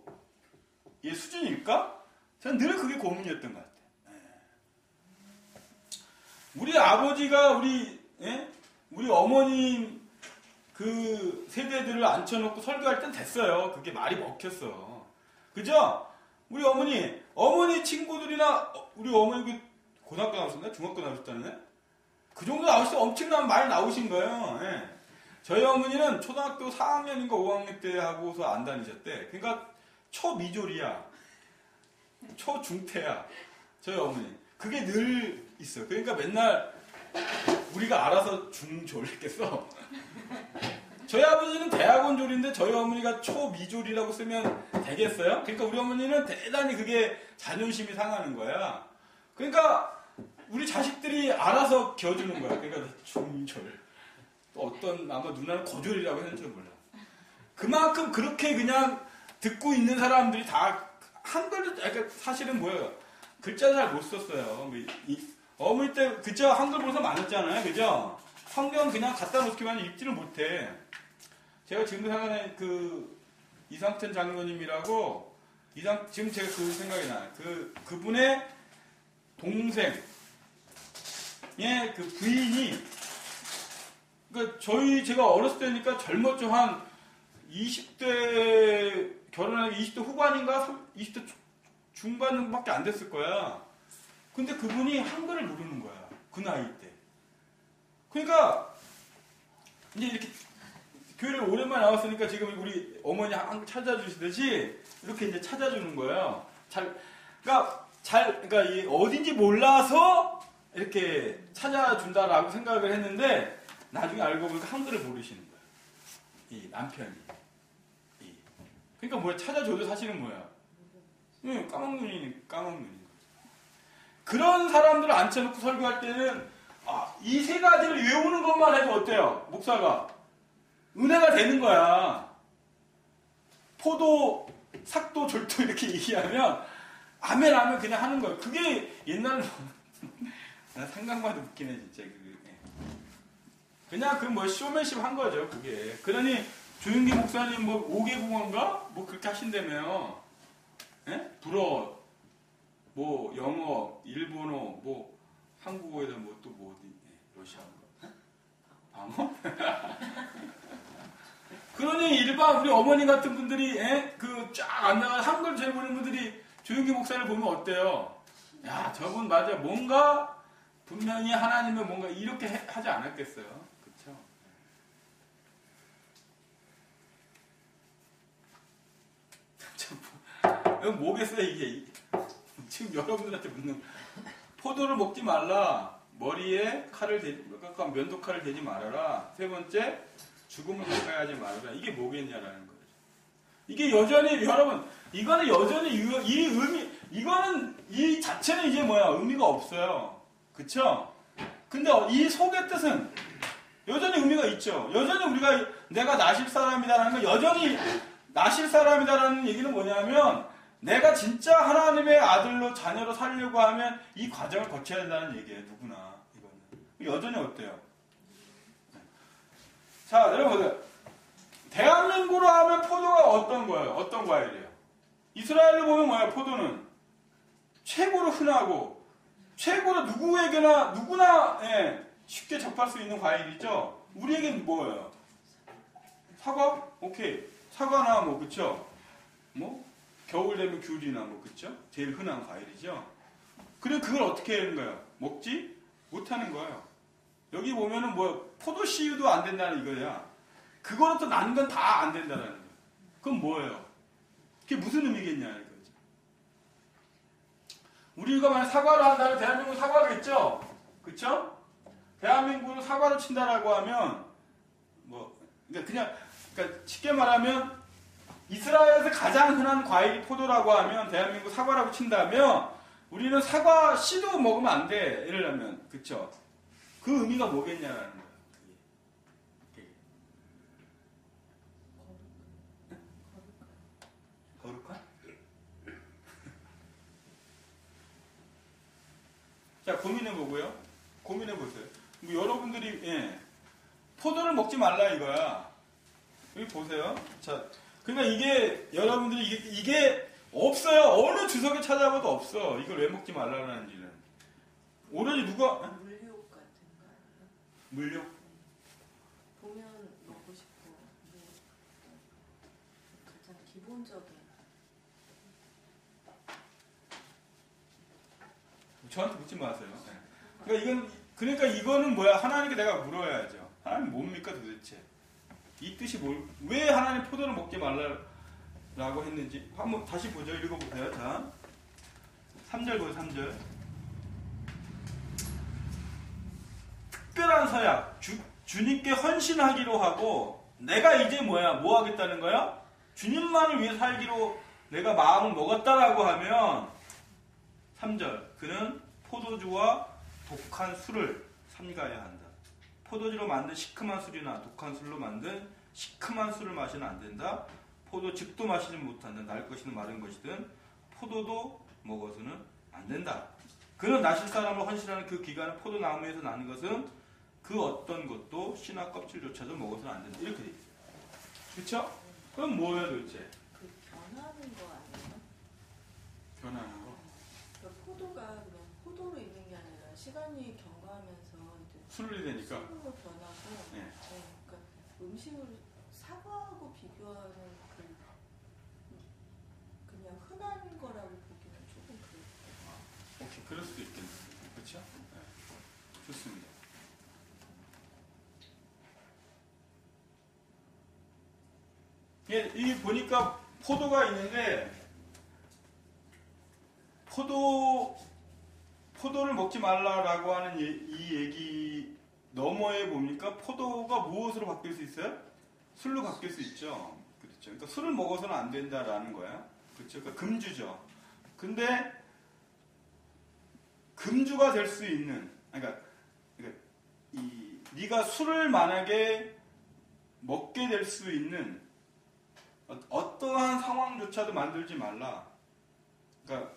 A: 수준일까? 저는 늘 그게 고민이었던 것 같아요. 예. 우리 아버지가 우리 예? 우리 어머님 그 세대들을 앉혀놓고 설교할 땐 됐어요. 그게 말이 먹혔어. 그죠? 우리 어머니, 어머니 친구들이나 어, 우리 어머니 그 고등학교 나오셨나? 중학교 나오셨다네? 그 정도 나오실 때 엄청난 말 나오신 거예요. 예. 저희 어머니는 초등학교 4학년인가 5학년 때 하고서 안 다니셨대. 그러니까 초미졸이야. 초중태야. 저희 어머니. 그게 늘 있어. 그러니까 맨날 우리가 알아서 중졸 했겠어. 저희 아버지는 대학원 졸인데 저희 어머니가 초미졸이라고 쓰면 되겠어요? 그러니까 우리 어머니는 대단히 그게 자존심이 상하는 거야. 그러니까 우리 자식들이 알아서 겨주는 거야. 그러니까 중졸. 또 어떤 아마 누나는 거졸이라고 했는지 몰라. 그만큼 그렇게 그냥 듣고 있는 사람들이 다 한글도 그러니까 사실은 뭐예요? 글자 잘못 썼어요. 뭐 이- 어머니 때 그죠? 한글 보서 많았잖아요. 그죠? 성경 그냥 갖다 놓기만 읽지를 못해. 제가 지금 생각하는 그 이상천 장로님이라고 이상 지금 제가 그 생각이 나요. 그 그분의 동생 예그 부인이 그러니까 저희 제가 어렸을 때니까 젊었죠 한 20대 결혼하기 20대 후반인가 20대 중반밖에 안 됐을 거야. 근데 그분이 한글을 모르는 거야. 그 나이 때. 그러니까 이제 이렇게 교회를 오랜만에 나왔으니까 지금 우리 어머니 한글 찾아주시듯이 이렇게 이제 찾아주는 거예요. 잘, 그러니까 잘, 그러니까 이 어딘지 몰라서 이렇게 찾아준다라고 생각을 했는데 나중에 알고 보니까 한글을 모르시는 거예요. 이 남편이. 이. 그러니까 뭐야 찾아줘도 사실은 뭐야? 응, 까먹눈인 거죠. 그런 사람들을 앉혀놓고 설교할 때는 아, 이 세 가지를 외우는 것만 해도 어때요? 목사가 은혜가 되는 거야. 포도, 삭도, 졸도 이렇게 얘기하면 아멘 하면 그냥 하는 거야. 그게 옛날로 나 생각만 해도 웃기네 진짜. 그냥 그 뭐 쇼맨십 한 거죠 그게. 그러니 조윤기 목사님 뭐 5개 국어인가 뭐 그렇게 하신다며요. 예? 불어, 뭐 영어, 일본어, 뭐 한국어에다 뭐또뭐 어디 예? 방어? 그러니 일반 우리 어머니 같은 분들이 예? 그쫙 앉아 한글 잘 보는 분들이 조용기 목사를 보면 어때요? 야 저분 맞아 뭔가 분명히 하나님의 뭔가 이렇게 해- 하지 않았겠어요? 그렇죠? 참, 뭐겠어요 이게 지금 여러분들한테 묻는 포도를 먹지 말라 머리에 칼을 대지 그러니까 면도칼을 대지 말아라 세 번째 죽음을 가까이 하지 말아라. 이게 뭐겠냐라는 거죠. 이게 여전히 여러분 이거는 여전히 이, 이 의미 이거는 이 자체는 이제 뭐야? 의미가 없어요. 그쵸? 근데 이 속의 뜻은 여전히 의미가 있죠. 여전히 우리가 내가 나실 사람이다라는 건 여전히 나실 사람이다라는 얘기는 뭐냐면 내가 진짜 하나님의 아들로 자녀로 살려고 하면 이 과정을 거쳐야 된다는 얘기예요. 누구나 이거는. 여전히 어때요? 자 여러분 보세요. 대한민국으로 하면 포도가 어떤 거예요? 어떤 과일이에요? 이스라엘로 보면 뭐야? 포도는 최고로 흔하고 최고로 누구에게나 누구나 예, 쉽게 접할 수 있는 과일이죠. 우리에겐 뭐예요? 사과? 오케이. 사과나 뭐 그쵸? 뭐 겨울 되면 귤이나 뭐 그쵸? 제일 흔한 과일이죠. 그래 그걸 어떻게 하는 거예요? 먹지 못하는 거예요. 여기 보면은 뭐 포도 씨유도 안 된다는 이거야. 그거는 또 난 건 다 안 된다는 거예요. 그건 뭐예요? 그게 무슨 의미겠냐 이거죠. 우리가 만약 사과를 한다면 대한민국 사과겠죠? 그쵸? 대한민국을 사과로 친다라고 하면 뭐 그러니까 그냥 그러니까 쉽게 말하면 이스라엘에서 가장 흔한 과일이 포도라고 하면 대한민국 사과라고 친다면 우리는 사과 씨도 먹으면 안 돼. 예를 들면 그쵸? 그 의미가 뭐겠냐라는 거야. 그게. 그게. 거룩한? 자 고민해 보고요. 고민해 보세요. 뭐 여러분들이 예, 포도를 먹지 말라 이거야. 여기 보세요. 자, 그러니까 이게 여러분들이 이게, 이게 없어요. 어느 주석에 찾아봐도 없어. 이걸 왜 먹지 말라는지는. 오로지 누가 어?
D: 물욕 같은 거 아니에요?
A: 물려?
D: 보면 먹고 싶고 뭐 가장 기본적인
A: 저한테 묻지 마세요. 네. 그러니까 이건 그러니까 이거는 뭐야? 하나님께 내가 물어야죠. 하나님 뭡니까 도대체? 이 뜻이 뭘? 왜 하나님 포도를 먹지 말라라고 했는지 한번 다시 보죠. 읽어보세요. 자, 3절 보세요. 3절. 특별한 서약. 주, 주님께 헌신하기로 하고 내가 이제 뭐야? 뭐 하겠다는 거야? 주님만을 위해 살기로 내가 마음을 먹었다라고 하면 3절 그는 포도주와 독한 술을 삼가야 한다. 포도주로 만든 시큼한 술이나 독한 술로 만든 시큼한 술을 마시면 안 된다. 포도 즙도 마시지 못한다. 날 것이든 마른 것이든 포도도 먹어서는 안 된다. 그는 나실 사람을 헌신하는 그 기간은 포도나무에서 나는 것은 그 어떤 것도 씨나 껍질조차도 먹어서는 안 된다. 이렇게 돼 있어요. 그렇죠? 그럼 뭐예요 도대체?
D: 그 변하는 거 아니에요?
A: 변하는 거.
D: 그러니까 포도가 그냥 포도로 있는 게 아니라 시간이 경과하면서 이제
A: 술이 되니까.
D: 술로 변하고
A: 네.
D: 네, 그러니까 음식을 사과하고 비교하는 그 그냥 흔한 거라고 보기는 조금 그래요.
A: 오케이, 그럴 수도 있겠네. 그렇죠? 네. 좋습니다. 예, 이 보니까 포도가 있는데 포도 포도를 먹지 말라라고 하는 이, 이 얘기 너머에 봅니까 포도가 무엇으로 바뀔 수 있어요? 술로 바뀔 수 있죠. 그렇죠. 그러니까 술을 먹어서는 안 된다라는 거야. 그렇죠. 그러니까 금주죠. 근데 금주가 될 수 있는 그러니까, 그러니까 이 네가 술을 만약에 먹게 될 수 있는 어- 어떠한 상황조차도 만들지 말라. 그러니까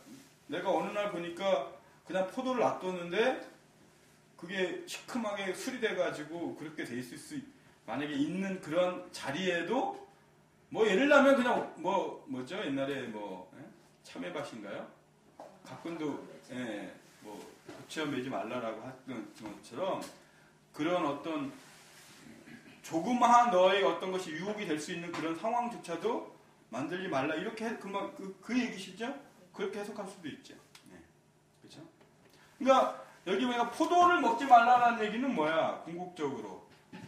A: 내가 어느 날 보니까 그냥 포도를 놔뒀는데 그게 시큼하게 술이 돼가지고 그렇게 돼 있을 수 있- 만약에 있는 그런 자리에도 뭐 예를 들면 그냥 뭐 뭐죠 옛날에 뭐 예? 참외밭인가요? 가끔도 예, 뭐 고치어 매지 말라라고 했던 것처럼 그런 어떤 조그마한 너의 어떤 것이 유혹이 될 수 있는 그런 상황조차도 만들지 말라 이렇게 해- 금방 그, 그 얘기시죠? 그렇게 해석할 수도 있죠. 그러니까 여기 보니까 포도를 먹지 말라는 얘기는 뭐야? 궁극적으로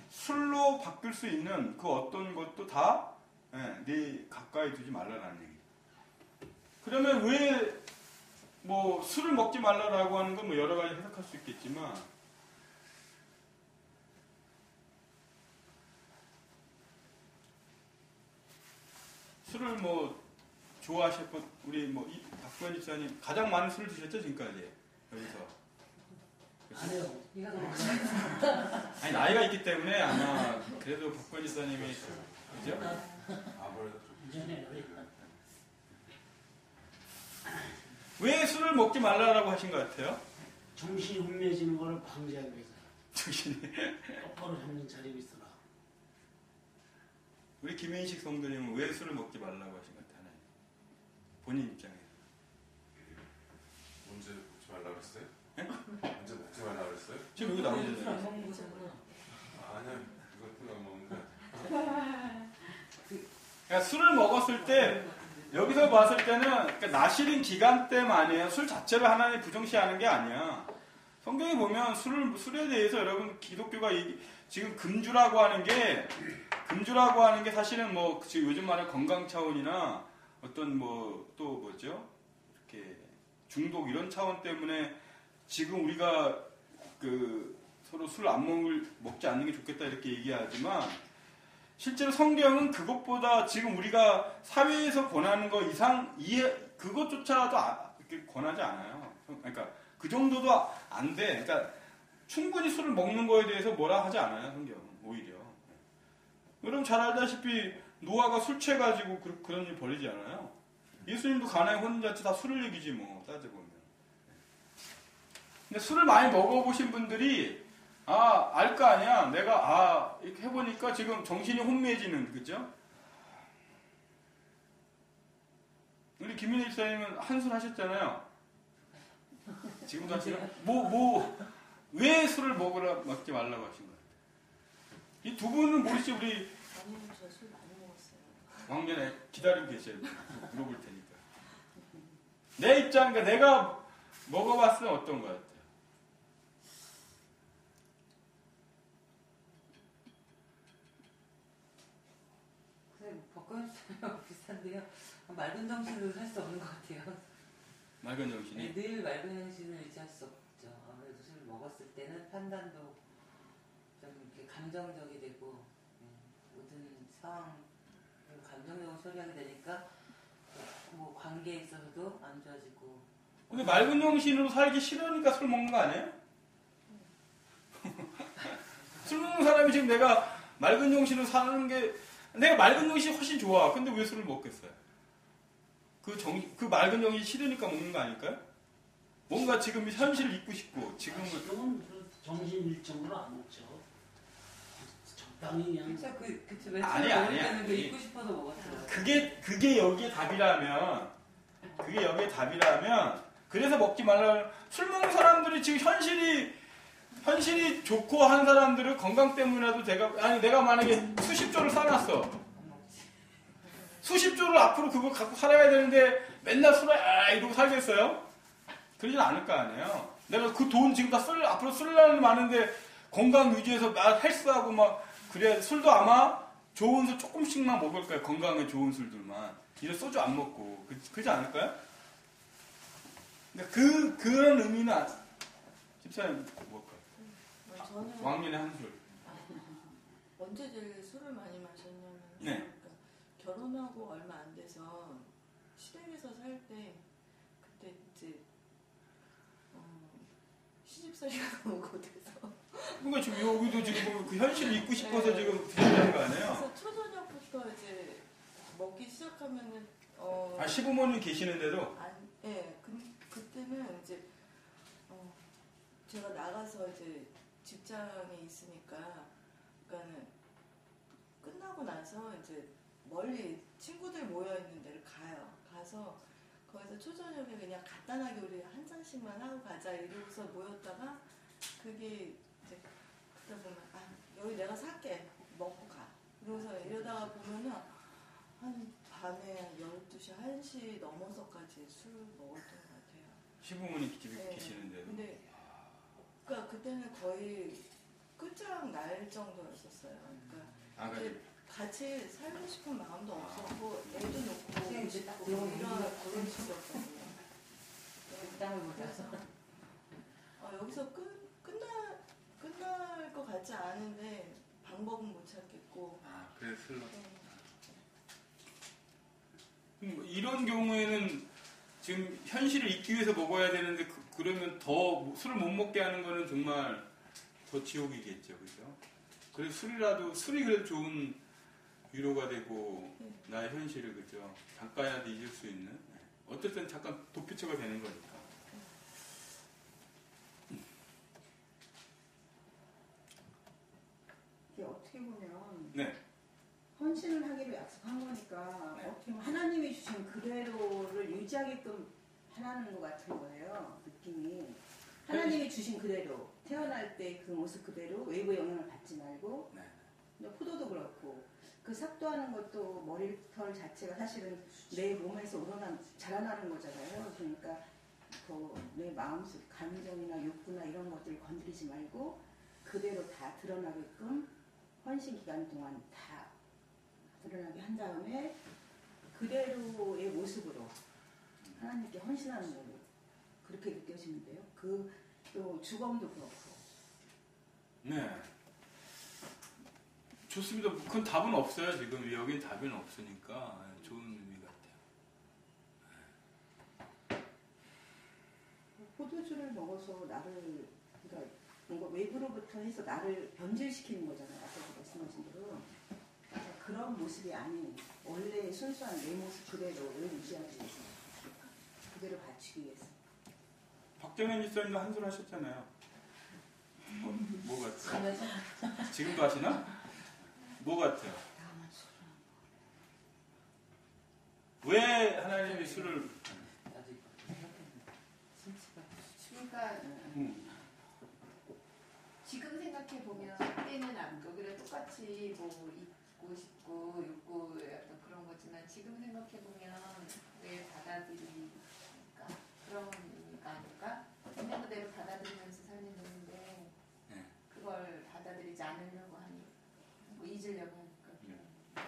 A: 술로 바뀔 수 있는 그 어떤 것도 다 예, 네 가까이 두지 말라라는 얘기. 그러면 왜 뭐 술을 먹지 말라라고 하는 건 뭐 여러 가지 해석할 수 있겠지만 술을 뭐 좋아하실 분 우리 뭐 이- 박구현 집사님 가장 많은 술을 드셨죠 지금까지 여기서
E: 안 해요.
F: 네가 더 먹어.
A: 아니 나이가 있기 때문에 아마 그래도 박구현 집사님이 그죠?
E: 이전에 우리
A: 왜 술을 먹지 말라라고 하신 것 같아요?
E: 정신이 혼미해지는 거를 방지하기 위해서
A: 정신이
E: 똑바로 정신 차리고 있어라.
A: 우리 김인식 성도님은 왜 술을 먹지 말라고 하신 것 같아요? 본인 입장에
B: 말라 그랬어요? 언제 먹지 말라 그랬어요?
A: 지금 여기 나오잖아요.
F: 먹는 거잖아.
B: 아, 아니요 이것도 안 먹는데
A: 그러니까 술을 먹었을 때 여기서 봤을 때는 그러니까 나실인 기간 때만이에요. 술 자체를 하나님 부정시하는 게 아니야. 성경에 보면 술을 술에 대해서 여러분 기독교가 이- 지금 금주라고 하는 게 금주라고 하는 게 사실은 뭐 지금 요즘 말하는 건강 차원이나 어떤 뭐 또 뭐죠? 중독 이런 차원 때문에 지금 우리가 그 서로 술 안 먹을 먹지 않는 게 좋겠다 이렇게 얘기하지만 실제로 성경은 그것보다 지금 우리가 사회에서 권하는 거 이상 이해 그것조차도 아- 권하지 않아요. 그러니까 그 정도도 안 돼. 그러니까 충분히 술을 먹는 거에 대해서 뭐라 하지 않아요, 성경은 오히려. 여러분 잘 알다시피 노아가 술 취해가지고 그, 그런 일 벌이지 않아요. 예수님도 가나에 혼인잔치 다 술을 얘기지 뭐 따져보면. 근데 술을 많이 먹어보신 분들이 아 알 거 아니야. 내가 아 이렇게 해보니까 지금 정신이 혼미해지는 그죠? 우리 김민혜 집사님은 한술 하셨잖아요. 지금도 하시나? 뭐 뭐 왜 술을 먹으라 먹지 말라고 하신 거예요? 이 두 분은 모르시 우리
D: 아니면 저술 많이 먹었어요.
A: 왕년에 기다리고 계셔요. 물어볼 테니까. 내 입장, 그러니까 내가 먹어봤을 때 어떤 것 같아요?
F: 그래 복권이랑 비슷한데요. 맑은 정신으로 살 수 없는 것 같아요.
A: 맑은 정신이.
F: 네, 늘 맑은 정신을 유지할 수 없죠. 아무래도 술 먹었을 때는 판단도 좀 이렇게 감정적이 되고 네, 모든 상황 감정적으로 처리하게 되니까 뭐 관계에 있어서도 안 좋아지고
A: 근데 맑은 정신으로 살기 싫으니까 술 먹는 거 아니에요? 술 먹는 사람이 지금 내가 맑은 정신으로 사는 게 내가 맑은 정신이 훨씬 좋아. 근데 왜 술을 먹겠어요? 그 정, 그 맑은 정신이 싫으니까 먹는 거 아닐까요? 뭔가 지금 현실을 잊고 싶고 지금은
E: 지금은 그 정신 일정으로 안 먹죠. 적당히 그냥
F: 진짜 그 그쵸
A: 아니,
F: 먹을
A: 아니,
F: 때는 그
A: 아니.
F: 잊고 싶어서 먹었어요.
A: 그게 그게 여기에 답이라면 그게 여기에 답이라면 그래서 먹지 말라 술 먹는 사람들이 지금 현실이 현실이 좋고 한 사람들은 건강 때문이라도 내가 아니 내가 만약에 수십 조를 쌓았어. 수십 조를 앞으로 그거 갖고 살아야 되는데 맨날 술에 아 이러고 살겠어요? 그러진 않을 거 아니에요. 내가 그 돈 지금 다 쓸 앞으로 쓸려는 많은데 건강 유지해서 막 헬스하고 막 그래야 술도 아마 좋은 술 조금씩만 먹을 거예요. 건강에 좋은 술들만. 이래 소주 안 먹고 그, 그러지 않을까요? 근데 그 그런 의미는 안- 집사님 뭘까요?
D: 뭐 저는
A: 왕년의 한 술.
D: 언제 제일 술을 많이 마셨냐면
A: 네.
D: 그러니까 결혼하고 얼마 안 돼서 시댁에서 살 때 그때 이제 어, 시집살이가 고돼서
A: 그러니까 지금 여기도 지금 그 현실을 잊고 싶어서 지금 드시는 거 아니에요?
D: 그래서 초저녁부터 이제 먹기 시작하면은 어,
A: 아 시부모님 계시는데도
D: 안, 예, 그, 그때는 이제 어, 제가 나가서 이제 직장에 있으니까, 그러니까는 끝나고 나서 이제 멀리 친구들 모여 있는 데를 가요. 가서 거기서 초저녁에 그냥 간단하게 우리 한 잔씩만 하고 가자 이러고서 모였다가 그게 보면 아 여기 내가 살게 먹고 가. 그러고서 이러다가 보면은 한 밤에 12시, 1시 넘어서까지 술 먹었던 것 같아요.
A: 시부모님 집에
D: 네.
A: 계시는데도
D: 근데 그러니까 그때는 거의 끝장 날 정도였었어요. 그러니까
A: 아 그래.
D: 같이 살고 싶은 마음도 없었고 애도 놓고
F: 네, 이제 딱
D: 이런. 그런 식이었거든요.
F: 땅을 보자.
D: 그래서 어, 여기서 끝 끝날 끝날 것 같지 않은데 방법은 못 찾겠고
A: 아 그래 슬러.
D: 네.
A: 음, 이런 경우에는 지금 현실을 잊기 위해서 먹어야 되는데 그, 러면 더 술을 못 먹게 하는 거는 정말 더 지옥이겠죠, 그죠? 그래서 술이라도 술이 그래도 좋은 위로가 되고
D: 네.
A: 나의 현실을 그죠? 잠깐이라도 잊을 수 있는 네. 어쨌든 잠깐 도피처가 되는 거니까.
B: 이게 어떻게 보면
A: 네.
B: 헌신을 하기로 약속한 거니까
A: 네.
B: 어떻게 보면 하나님이 주신 그대로를 유지하게끔 하라는 것 같은 거예요. 느낌이 하나님이 주신 그대로 태어날 때 그 모습 그대로 외부의 영향을 받지 말고
A: 네.
B: 근데 포도도 그렇고 그 삭도하는 것도 머리털 자체가 사실은 내 몸에서 우러나 자라나는 거잖아요. 그러니까 그내 마음속 감정이나 욕구나 이런 것들을 건드리지 말고 그대로 다 드러나게끔 헌신 기간 동안 다 드러나게 한 다음에 그대로의 모습으로 하나님께 헌신하는 걸로 그렇게 느껴지는데요. 그 또 주검도 그렇고.
A: 네. 좋습니다. 그건 답은 없어요. 지금 여긴 답은 없으니까 네, 좋은 의미 같아요.
B: 포도주를 먹어서 나를 그러니까 뭔가 외부로부터 해서 나를 변질시키는 거잖아요. 말씀하신 대로 그런 모습이 아닌 원래 순수한 내 모습 그대로를 유지하기 위해서 그대로 갖추기 위해서
A: 박정현 일사님도 한술 하셨잖아요. 뭐, 뭐 같아요? 지금도 하시나? 뭐 같아요? 왜 하나님이 술을
H: 그러니까 생각해 보면 그때는 안 그래 똑같이 뭐 입고 싶고 욕구 어떤 그런 거지만 지금 생각해 보면 왜 받아들이니까 그런 의미가 아닐까 있는 그대로 받아들이면서 살면 되는데
A: 네.
H: 그걸 받아들이지 않으려고 하니 뭐 잊으려고 하니까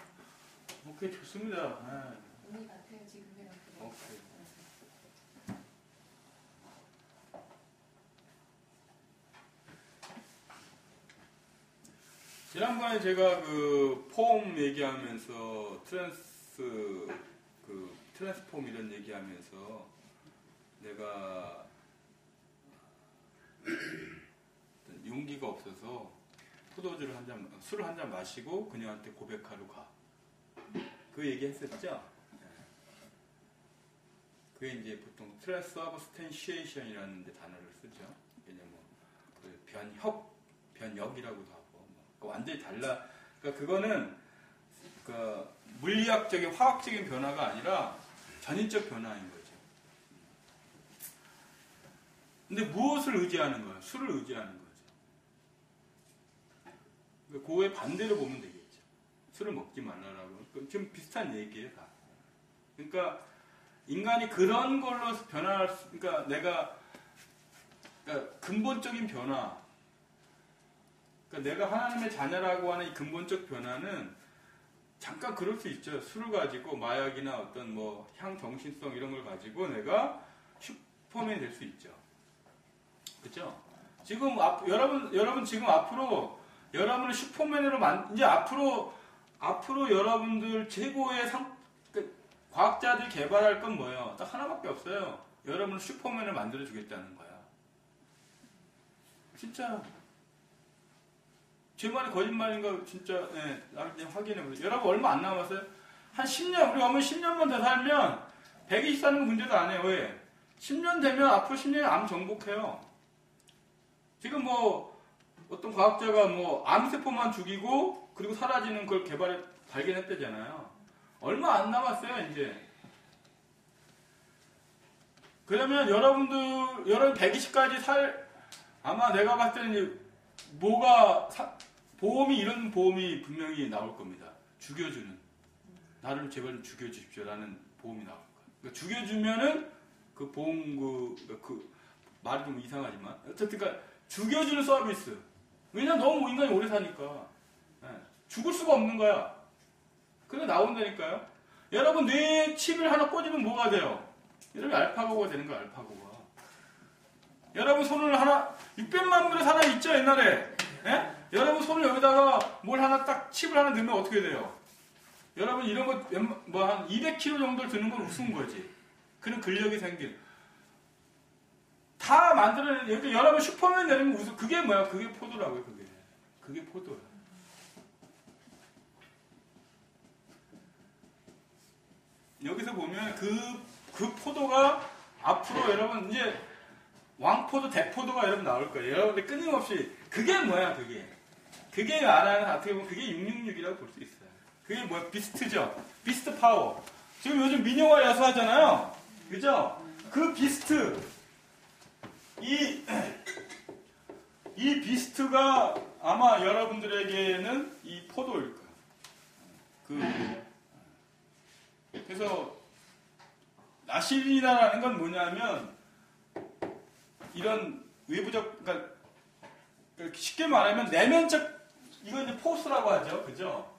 A: 오케이 좋습니다. 네.
H: 의미 같아요 지금 생각해 보면.
A: 오케이. 지난번에 제가 그 폼 얘기하면서 trans 그 transform 이런 얘기하면서 내가 용기가 없어서 포도주를 한 잔, 술을 한 잔 마시고 그녀한테 고백하러 가. 그 얘기 했었죠? 그게 이제 보통 transubstantiation이라는 데 단어를 쓰죠. 왜냐면 그 변형, 변혁이라고도 완전히 달라. 그러니까 그거는 그 물리학적인 화학적인 변화가 아니라 전인적 변화인 거죠. 근데 무엇을 의지하는 거야? 술을 의지하는 거죠. 그러니까 그거에 반대로 보면 되겠죠. 술을 먹지 말라라고. 그 지금 비슷한 얘기예요, 다. 그러니까 인간이 그런 걸로 변화할 수, 그러니까 내가 그러니까 근본적인 변화, 그러니까 내가 하나님의 자녀라고 하는 이 근본적 변화는 잠깐 그럴 수 있죠. 술을 가지고 마약이나 어떤 뭐 향정신성 이런 걸 가지고 내가 슈퍼맨이 될 수 있죠. 그렇죠? 지금 앞, 여러분 여러분 지금 앞으로 여러분을 슈퍼맨으로 만 이제 앞으로 앞으로 여러분들 최고의 상 그, 과학자들이 개발할 건 뭐예요? 딱 하나밖에 없어요. 여러분을 슈퍼맨을 만들어 주겠다는 거야. 진짜 제 말이 거짓말인가 진짜 예, 나중에 확인해 보세요. 여러분 얼마 안 남았어요? 한 10년 우리 어머니 10년만 더 살면 120 사는 건 문제도 안 해요. 왜? 10년 되면 앞으로 10년에 암 정복해요. 지금 뭐 어떤 과학자가 뭐 암세포만 죽이고 그리고 사라지는 걸 개발해 발견했대잖아요. 얼마 안 남았어요, 이제. 그러면 여러분들 여러분 120까지 살 아마 내가 봤을 때는 뭐가 사- 보험이 이런 보험이 분명히 나올 겁니다. 죽여주는 나를 제발 좀 죽여주십시오라는 보험이 나올 거예요. 그러니까 죽여주면은 그 보험 그, 그 말이 좀 이상하지만 어쨌든 그러니까 죽여주는 서비스. 왜냐면 너무 인간이 오래 사니까 예, 죽을 수가 없는 거야. 그래 나온다니까요. 여러분 뇌에 칩을 하나 꽂으면 뭐가 돼요? 여러분 알파고가 되는 거야 알파고가. 여러분 손을 하나 600만 분의 사람 있죠 옛날에. 예? 여러분 손을 여기다가 뭘 하나 딱 칩을 하나 넣으면 어떻게 돼요? 여러분 이런 거 뭐 한 200kg 정도 드는 건 우스운 거지. 그런 근력이 생긴. 다 만들어낸 그러니까 여러분 슈퍼맨 거 우스 그게 뭐야? 그게 포도라고요 그게. 그게 포도야. 여기서 보면 그, 그 포도가 앞으로 여러분 이제 왕포도, 대포도가 여러분 나올 거예요. 여러분들 끊임없이 그게 뭐야 그게. 그게 말하는 어떻게 보면 그게 666이라고 볼 수 있어요. 그게 뭐야 beast죠. Beast power. 지금 요즘 미녀와 야수하잖아요. 그죠? 그 beast 이, 이 beast가 아마 여러분들에게는 이 포도일 거예요. 그, 그래서, 나실이라는 건 뭐냐면, 이런 외부적, 그러니까 쉽게 말하면 내면적, 이건 이제 포스라고 하죠. 그죠?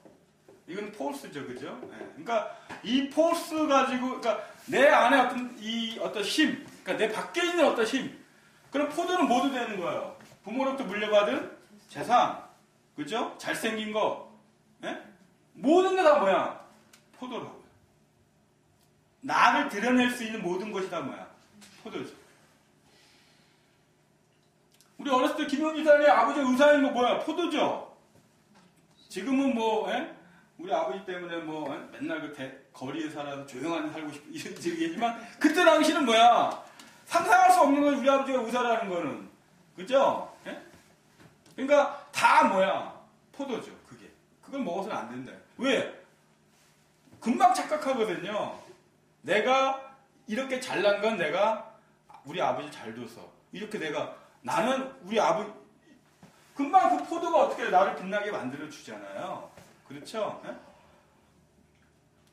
A: 이건 포스죠. 그죠? 예. 그러니까 이 포스 가지고, 그러니까 내 안에 어떤 이 어떤 힘, 그러니까 내 밖에 있는 어떤 힘. 그럼 포도는 뭐도 되는 거예요. 부모로부터 물려받은 재산, 그죠? 잘생긴 거, 예? 모든 게 다 뭐야? 포도라고요. 나를 드러낼 수 있는 모든 것이 다 뭐야? 포도죠. 우리 어렸을 때 김영주 사장의 아버지 의사인 거 뭐야? 포도죠. 지금은 뭐, 예? 우리 아버지 때문에 뭐, 예? 맨날 그 대- 거리에 살아서 조용한 데 살고 싶, 이런 얘기지만, 그때 당시는 뭐야? 상상할 수 없는 건 우리 아버지가 의사라는 거는. 그죠? 예? 그러니까 다 뭐야? 포도죠, 그게. 그걸 먹어서는 안 된다. 왜? 금방 착각하거든요. 내가 이렇게 잘난 건 내가 우리 아버지 잘 둬서. 이렇게 내가, 나는 우리 아버지, 금방 그 포도가 어떻게 나를 빛나게 만들어 주잖아요. 그렇죠? 예?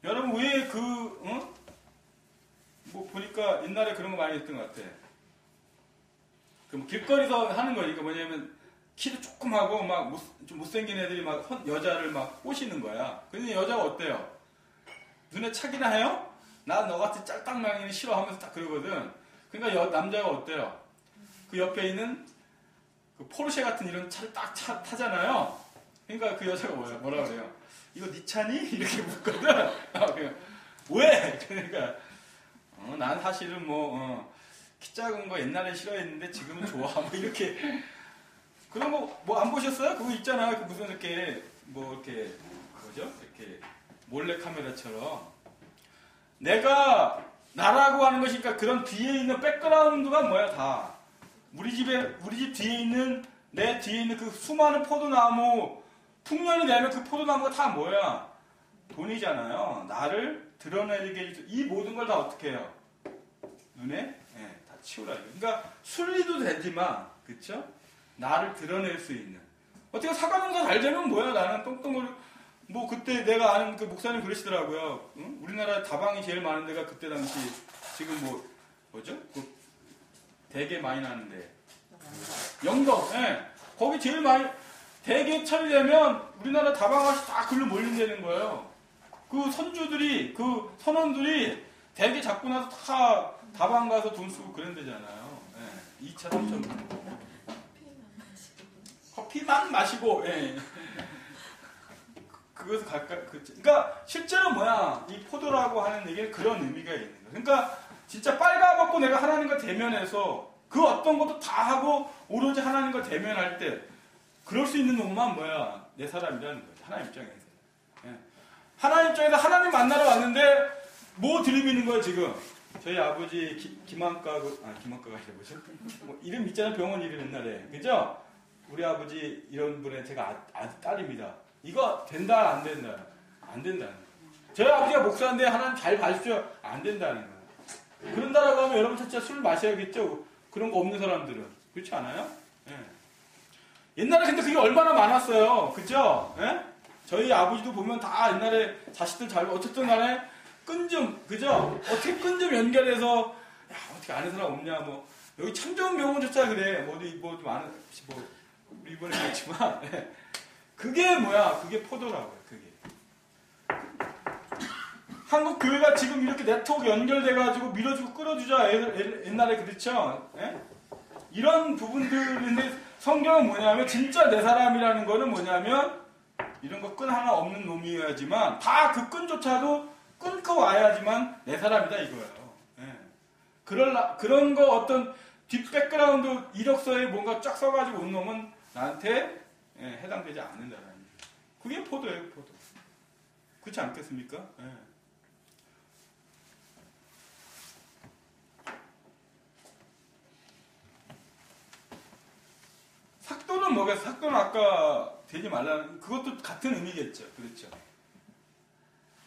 A: 여러분 왜 그, 어? 뭐 보니까 옛날에 그런 거 많이 했던 것 같아. 그뭐 길거리에서 하는 거니까 뭐냐면 키도 조금 하고 막좀 못생긴 애들이 막 헌- 여자를 막 꼬시는 거야. 근데 여자가 어때요? 눈에 차기나 해요? 난너 같은 짤딱망이는 싫어하면서 딱 그러거든. 그러니까 여- 남자가 어때요? 그 옆에 있는 그 포르쉐 같은 이런 차를 딱 차- 타잖아요. 그러니까 그 여자가 뭐야? 뭐라 그래요? 이거 네 차니? 이렇게 묻거든. 아, 왜? 그러니까 어, 난 사실은 뭐 어, 키 작은 거 옛날에 싫어했는데 지금은 좋아. 뭐 이렇게 그런 거 뭐 안 보셨어요? 그거 있잖아. 그 무슨 이렇게 뭐 이렇게 뭐죠? 이렇게 몰래 카메라처럼 내가 나라고 하는 것이니까 그런 뒤에 있는 백그라운드가 뭐야 다 우리 집에 우리 집 뒤에 있는 내 뒤에 있는 그 수많은 포도나무 풍년이 되면 그 포도나무가 다 뭐야 돈이잖아요. 나를 드러내게 해주- 이 모든 걸 다 어떻게 해요? 눈에 예, 다 치우라. 그러니까 순리도 되지만 그쵸? 나를 드러낼 수 있는 어떻게 사과 농사 잘 되면 뭐야 나는 똥똥을 뭐 그때 내가 아는 그 목사님 그러시더라고요. 응? 우리나라 다방이 제일 많은 데가 그때 당시 지금 뭐 뭐죠? 그 되게 많이 나는데 영덕, 예. 거기 제일 많이 대게 처리되면 우리나라 다방아시 다 글로 몰린다는 거예요. 그 선주들이 그 선원들이 대게 잡고 나서 다 다방 가서 돈 쓰고 그런다잖아요. 예. 2차, 3차 커피만 마시고 예. 그것을 가까 그 그러니까 실제로 뭐야 이 포도라고 하는 얘기는 그런 의미가 있는 거예요. 그러니까 진짜 빨가벗고 내가 하나님과 대면해서 그 어떤 것도 다 하고 오로지 하나님과 대면할 때 그럴 수 있는 놈만 뭐야 내 사람이라는 거예요. 하나님 입장에서 예. 하나님 입장에서 하나님 만나러 왔는데 뭐 들이미는 거예요 지금 저희 아버지 기, 김한가 그- 아 김한가가 아니라 뭐죠? 뭐 이름 있잖아요 병원 이름 옛날에 그죠? 우리 아버지 이런 분의 제가 아, 아, 딸입니다. 이거 된다 안 된다 안 된다는 거예요. 저희 아버지가 목사인데 하나님 잘 봐주십시오 안 된다는 거예요. 그런다라고 하면 여러분 진짜 술 마셔야겠죠. 그런 거 없는 사람들은 그렇지 않아요? 예. 옛날에 근데 그게 얼마나 많았어요. 그죠? 예? 저희 아버지도 보면 다 옛날에 자식들 잘 어쨌든 간에 끈좀 그죠? 어떻게 끈 좀 연결해서 야 어떻게 아는 사람 없냐 뭐 여기 참 좋은 병원조차 그래 뭐 어디 뭐 좀 아는 뭐 이번에 그랬지만 예. 그게 뭐야 그게 포도라고요 한국 교회가 지금 이렇게 네트워크 연결돼 가지고 밀어주고 끌어주자 옛날에 그렇죠 예? 이런 부분들인데 성경은 뭐냐면 진짜 내 사람이라는 거는 뭐냐면 이런 거 끈 하나 없는 놈이어야지만 다 그 끈조차도 끊고 와야지만 내 사람이다 이거예요. 예. 그럴 그런 거 어떤 뒷 백그라운드 이력서에 뭔가 쫙 써가지고 온 놈은 나한테 예, 해당되지 않는다는 거예요. 그게 포도예요, 포도. 그렇지 않겠습니까? 예. 삭도는 뭐겠어? 삭도는 아까 되지 말라는 그것도 같은 의미겠죠. 그렇죠.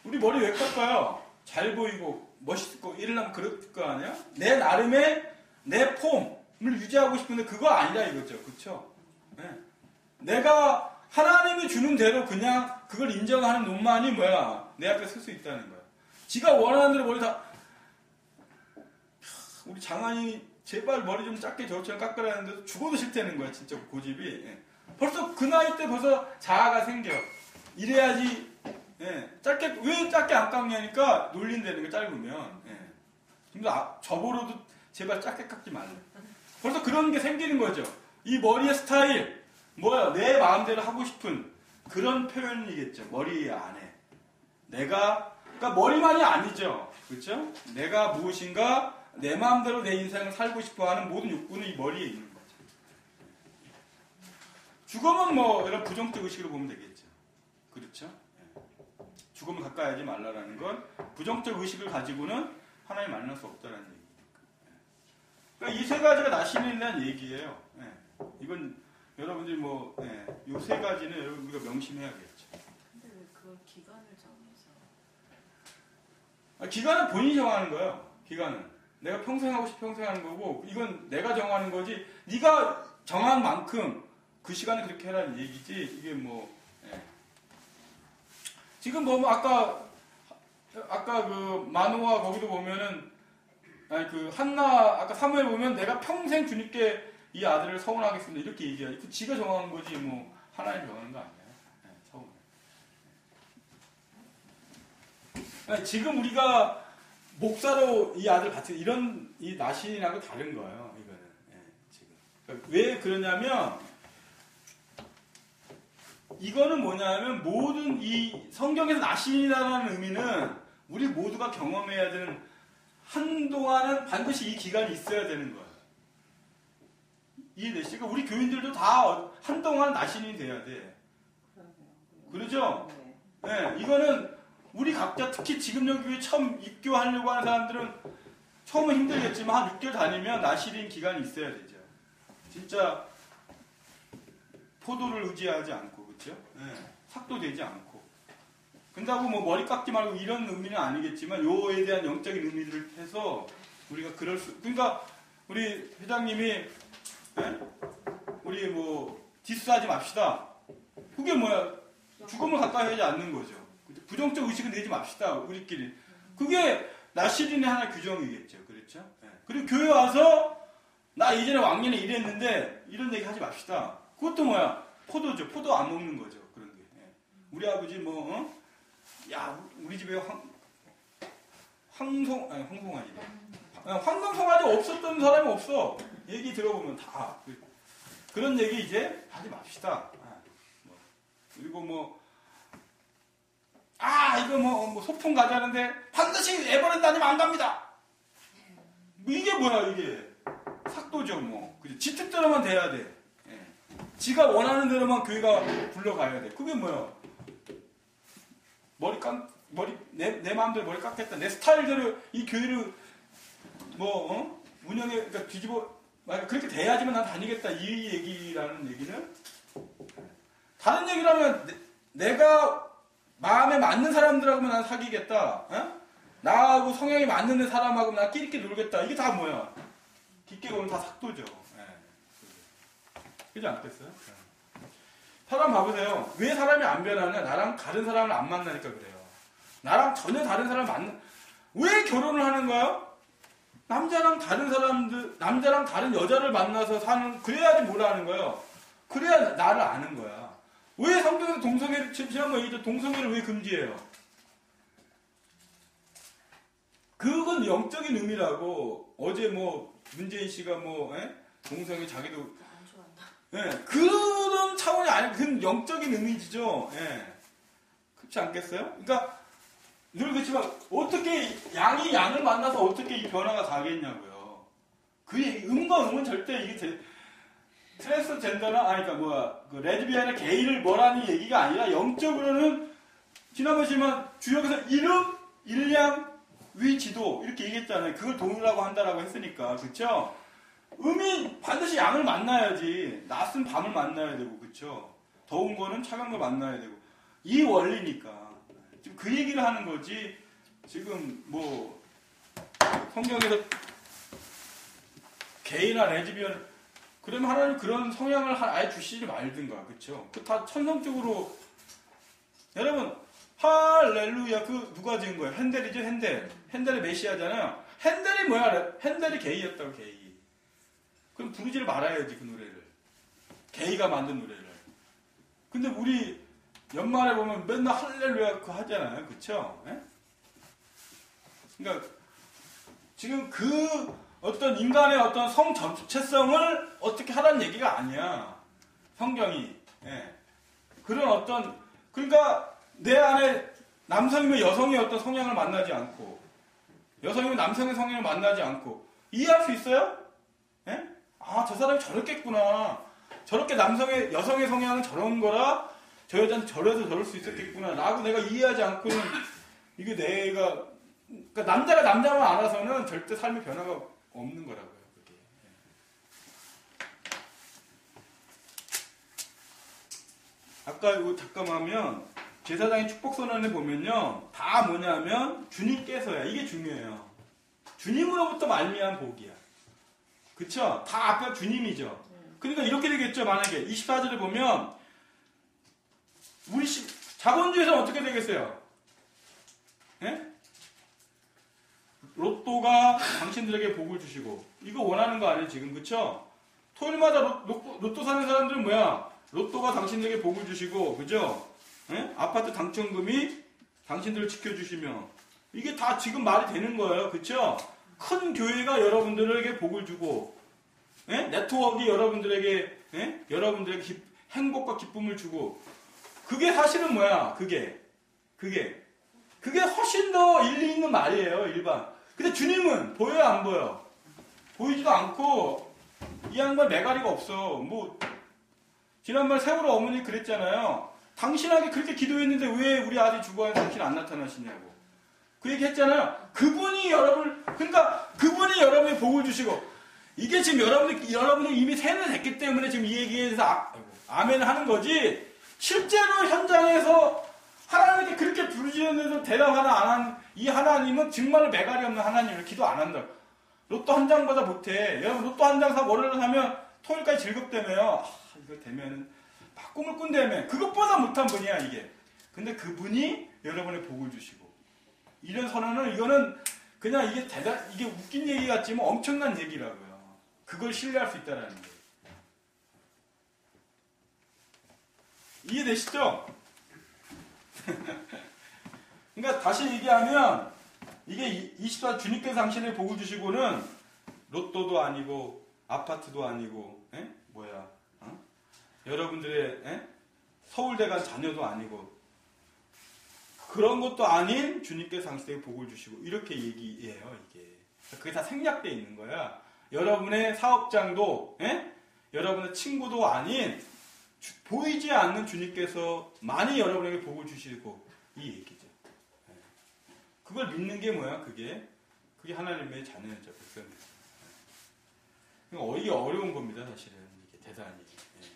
A: 우리 머리 왜 깎아요? 잘 보이고 멋있고 이러려면 그럴 거 아니야? 내 나름의 내 폼을 유지하고 싶은데 그거 아니라 이거죠. 그렇죠? 네. 내가 하나님이 주는 대로 그냥 그걸 인정하는 놈만이 뭐야? 내 앞에 설 수 있다는 거야. 지가 원하는 대로 머리 다 우리 장한이 제발 머리 좀 작게 저처럼 깎으라는데도 죽어도 싫다는 거야 진짜 고집이 예. 벌써 그 나이 때 벌써 자아가 생겨 이래야지 예. 짧게 왜 짧게 안 깎냐니까 놀린다는 거 짧으면 예. 근데 아, 저보로도 제발 짧게 깎지 말래. 벌써 그런 게 생기는 거죠. 이 머리의 스타일, 뭐야, 내 마음대로 하고 싶은 그런 표현이겠죠. 머리 안에. 내가, 그러니까 머리만이 아니죠. 그렇죠? 내가 무엇인가 내 마음대로 내 인생을 살고 싶어 하는 모든 욕구는 이 머리에 있는 거죠. 죽음은 뭐, 이런 부정적 의식으로 보면 되겠죠. 그렇죠? 예. 죽음을 가까이 하지 말라라는 건 부정적 의식을 가지고는 하나님 만날 수 없다는 얘기니까. 그러니까 이 세 가지가 대한 얘기예요. 예. 이건 여러분들이 뭐, 이 세 가지는 여러분 우리가 명심해야겠죠.
D: 근데 왜 그걸 기간을 정해서
A: 아, 기간은 본인이 정하는 거예요. 기간은. 내가 평생 하고 싶 평생 하는 거고, 이건 내가 정하는 거지, 네가 정한 만큼 그 시간에 그렇게 해라는 얘기지, 이게 뭐, 예. 지금 뭐, 아까, 아까 그 만호와 거기도 보면은, 아니 그 한나, 아까 사무엘 보면 내가 평생 주님께 이 아들을 서운하겠습니다. 이렇게 얘기하지. 그 지가 정하는 거지, 뭐, 하나님 정하는 거 아니에요. 예, 서운. 아니, 지금 우리가 목사로 이 아들 같은 이런 이 나신이라고 다른 거예요. 이거는 예, 지금 그러니까 왜 그러냐면 이거는 뭐냐면 모든 이 성경에서 나신이라는 의미는 우리 모두가 경험해야 되는 한동안은 반드시 이 기간이 있어야 되는 거예요. 이해되시죠? 우리 교인들도 다 한동안 나신이 돼야 돼. 그러죠?
B: 네.
A: 예, 이거는 우리 각자 특히 지금 여기 처음 입교하려고 하는 사람들은 처음은 힘들겠지만 한 6개월 다니면 나시린 기간이 있어야 되죠. 진짜 포도를 의지하지 않고 그렇죠? 예, 삭도 되지 않고. 근다고 뭐 머리 깎지 말고 이런 의미는 아니겠지만 요에 대한 영적인 의미들을 해서 우리가 그럴 수 그러니까 우리 회장님이 예? 우리 뭐 디스하지 맙시다. 그게 뭐야? 죽음을 가까이 하지 않는 거죠. 부정적 의식을 내지 맙시다, 우리끼리. 그게 나시린의 하나의 규정이겠죠. 그렇죠? 예. 그리고 교회 와서 나 이전에 왕년에 이랬는데 이런 얘기 하지 맙시다. 그것도 뭐야? 포도죠. 포도 안 먹는 거죠. 그런 게. 예. 우리 아버지 뭐, 어? 야, 우리 집에 황, 황송, 아니, 황송아지. 황금송아지 없었던 사람이 없어. 얘기 들어보면 다. 그- 그런 얘기 이제 하지 맙시다. 아, 뭐. 그리고 뭐, 아, 이거 뭐, 뭐 소풍 가자는데 반드시 에버랜드 아니면 안 갑니다. 뭐 이게 뭐야, 이게. 삭도죠, 뭐. 그죠? 지 뜻대로만 돼야 돼. 예. 지가 원하는 대로만 교회가 불러가야 돼. 그게 뭐야. 머리 깎, 머리, 내, 내 마음대로 머리 깎겠다. 내 스타일대로 이 교회를 뭐, 어? 운영에, 그러니까 뒤집어, 막 그렇게 돼야지만 난 다니겠다. 이 얘기라는 얘기는 다른 얘기를 하면 내, 가 마음에 맞는 사람들하고만 난 사귀겠다. 어? 나하고 성향이 맞는 사람하고 난 끼리끼리 놀겠다. 이게 다 뭐야? 깊게 보면 다 삭도죠. 예. 그지 않겠어요? 예. 사람 봐보세요. 왜 사람이 안 변하냐? 나랑 다른 사람을 안 만나니까 그래요. 나랑 전혀 다른 사람을 만나, 왜 결혼을 하는 거야? 남자랑 다른 사람들, 남자랑 다른 여자를 만나서 사는, 그래야지 뭘 하는 거예요. 그래야 나를 아는 거야. 왜 성경에서 동성애를, 지난번 얘기했죠. 동성애를 왜 금지해요? 그건 영적인 의미라고, 어제 뭐, 문재인 씨가 뭐, 에? 동성애 자기도. 예, 그런 차원이 아니고, 그건 영적인 의미죠. 예. 그렇지 않겠어요? 그러니까, 늘 그렇지만, 어떻게, 양이 양을 만나서 어떻게 이 변화가 가겠냐고요. 그 음과 음은 절대 이게 제- 트랜스젠더나, 아니, 그러니까 뭐야, 그 레즈비언의 게이를 뭐라는 얘기가 아니라, 영적으로는, 지난번지만 주역에서 이름, 일량, 위지도, 이렇게 얘기했잖아요. 그걸 동이라고 한다라고 했으니까, 그쵸? 음이 반드시 양을 만나야지. 낮은 밤을 만나야 되고, 그쵸? 더운 거는 차가운 걸 만나야 되고. 이 원리니까. 지금 그 얘기를 하는 거지. 지금 뭐, 성경에서 게이나 레즈비언, 그러면 하나님 그런 성향을 하- 아예 주시지 말든가. 그쵸? 그 다 천성적으로. 여러분, 할렐루야. 그 누가 지은 거예요? 핸델이죠, 핸델. 핸델이 메시아잖아요. 핸델이 뭐야? 핸델이 게이였다고, 게이. 그럼 부르지를 말아야지, 그 노래를. 게이가 만든 노래를. 근데 우리 연말에 보면 맨날 할렐루야 그 하잖아요. 그쵸? 예? 그러니까 지금 그 어떤 인간의 어떤 성 전체성을 어떻게 하라는 얘기가 아니야. 성경이. 예. 그런 어떤 그러니까 내 안에 남성이면 여성의 어떤 성향을 만나지 않고 여성이면 남성의 성향을 만나지 않고 이해할 수 있어요? 예? 아, 저 사람이 저렇겠구나. 저렇게 남성의 여성의 성향은 저런 거라 저 여자는 저래서 저럴 수 있었겠구나. 라고 내가 이해하지 않고는 이게 내가 그러니까 남자가 남자만 알아서는 절대 삶의 변화가 없는 거라고요. 그게. 아까 이거 잠깐만 하면 제사장의 축복 선언에 보면요 다 뭐냐면 주님께서야 이게 중요해요 주님으로부터 말미암은 복이야 그쵸? 다 앞에 주님이죠 그러니까 이렇게 되겠죠 만약에 24절에 보면 우리 시, 자본주의에서 어떻게 되겠어요? 예? 로또가 당신들에게 복을 주시고 이거 원하는 거 아니에요 지금 그쵸? 토요일마다 로, 로, 로또 사는 사람들은 뭐야? 로또가 당신들에게 복을 주시고 그죠? 예? 아파트 당첨금이 당신들을 지켜주시며 이게 다 지금 말이 되는 거예요 그쵸? 큰 교회가 여러분들에게 복을 주고 예? 네트워크가 여러분들에게 예? 여러분들에게 기- 행복과 기쁨을 주고 그게 사실은 뭐야 그게 그게 그게 훨씬 더 일리 있는 말이에요 일반 근데 주님은 보여요 안 보여 보이지도 않고 이 양반 매가리가 없어. 뭐 지난번 세월호 어머니 그랬잖아요. 당신에게 그렇게 기도했는데 왜 우리 아들 죽어야 당신 안 나타나시냐고. 그 얘기 했잖아요. 그분이 여러분 그러니까 그분이 여러분의 복을 주시고 이게 지금 여러분이 여러분이 이미 세뇌 됐기 때문에 지금 이 얘기에 대해서 아, 아멘 하는 거지 실제로 현장에서 하나님께 그렇게 부르짖는데도 대답 하나 안 한 이 하나님은 정말 매가리 없는 하나님을 기도 안 한다. 로또 한 장보다 못해. 여러분 로또 한 장 사 월요일 사면 토요일까지 즐겁다며요. 아, 이거 되면은 막 꿈을 꾼다며. 그것보다 못한 분이야 이게. 근데 그분이 여러분의 복을 주시고 이런 선언은 이거는 그냥 이게 대단 이게 웃긴 얘기 같지만 엄청난 얘기라고요. 그걸 신뢰할 수 있다라는 게. 이해되시죠? 그러니까 다시 얘기하면 이게 24 주님께서 당신의 복을 주시고는 로또도 아니고 아파트도 아니고 에? 뭐야 어? 여러분들의 에? 서울대 간 자녀도 아니고 그런 것도 아닌 주님께서 당신에게 복을 주시고 이렇게 얘기해요 이게 그게 다 생략돼 있는 거야 여러분의 사업장도 에? 여러분의 친구도 아닌 주- 보이지 않는 주님께서 많이 여러분에게 복을 주시고 이 얘기죠. 예. 그걸 믿는 게 뭐야? 그게 그게 하나님의 자녀죠. 백성들. 이게 어려운 겁니다, 사실은 이게 대단히. 예.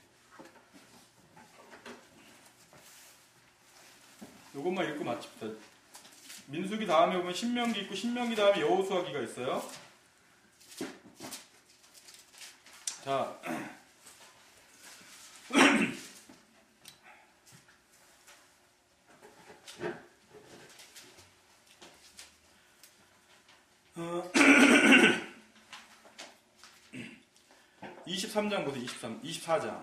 A: 요것만 읽고 마칩시다. 민수기 다음에 보면 신명기 있고 신명기 다음에 여호수아기가 있어요. 자, 23장 보세요. 23, 24장.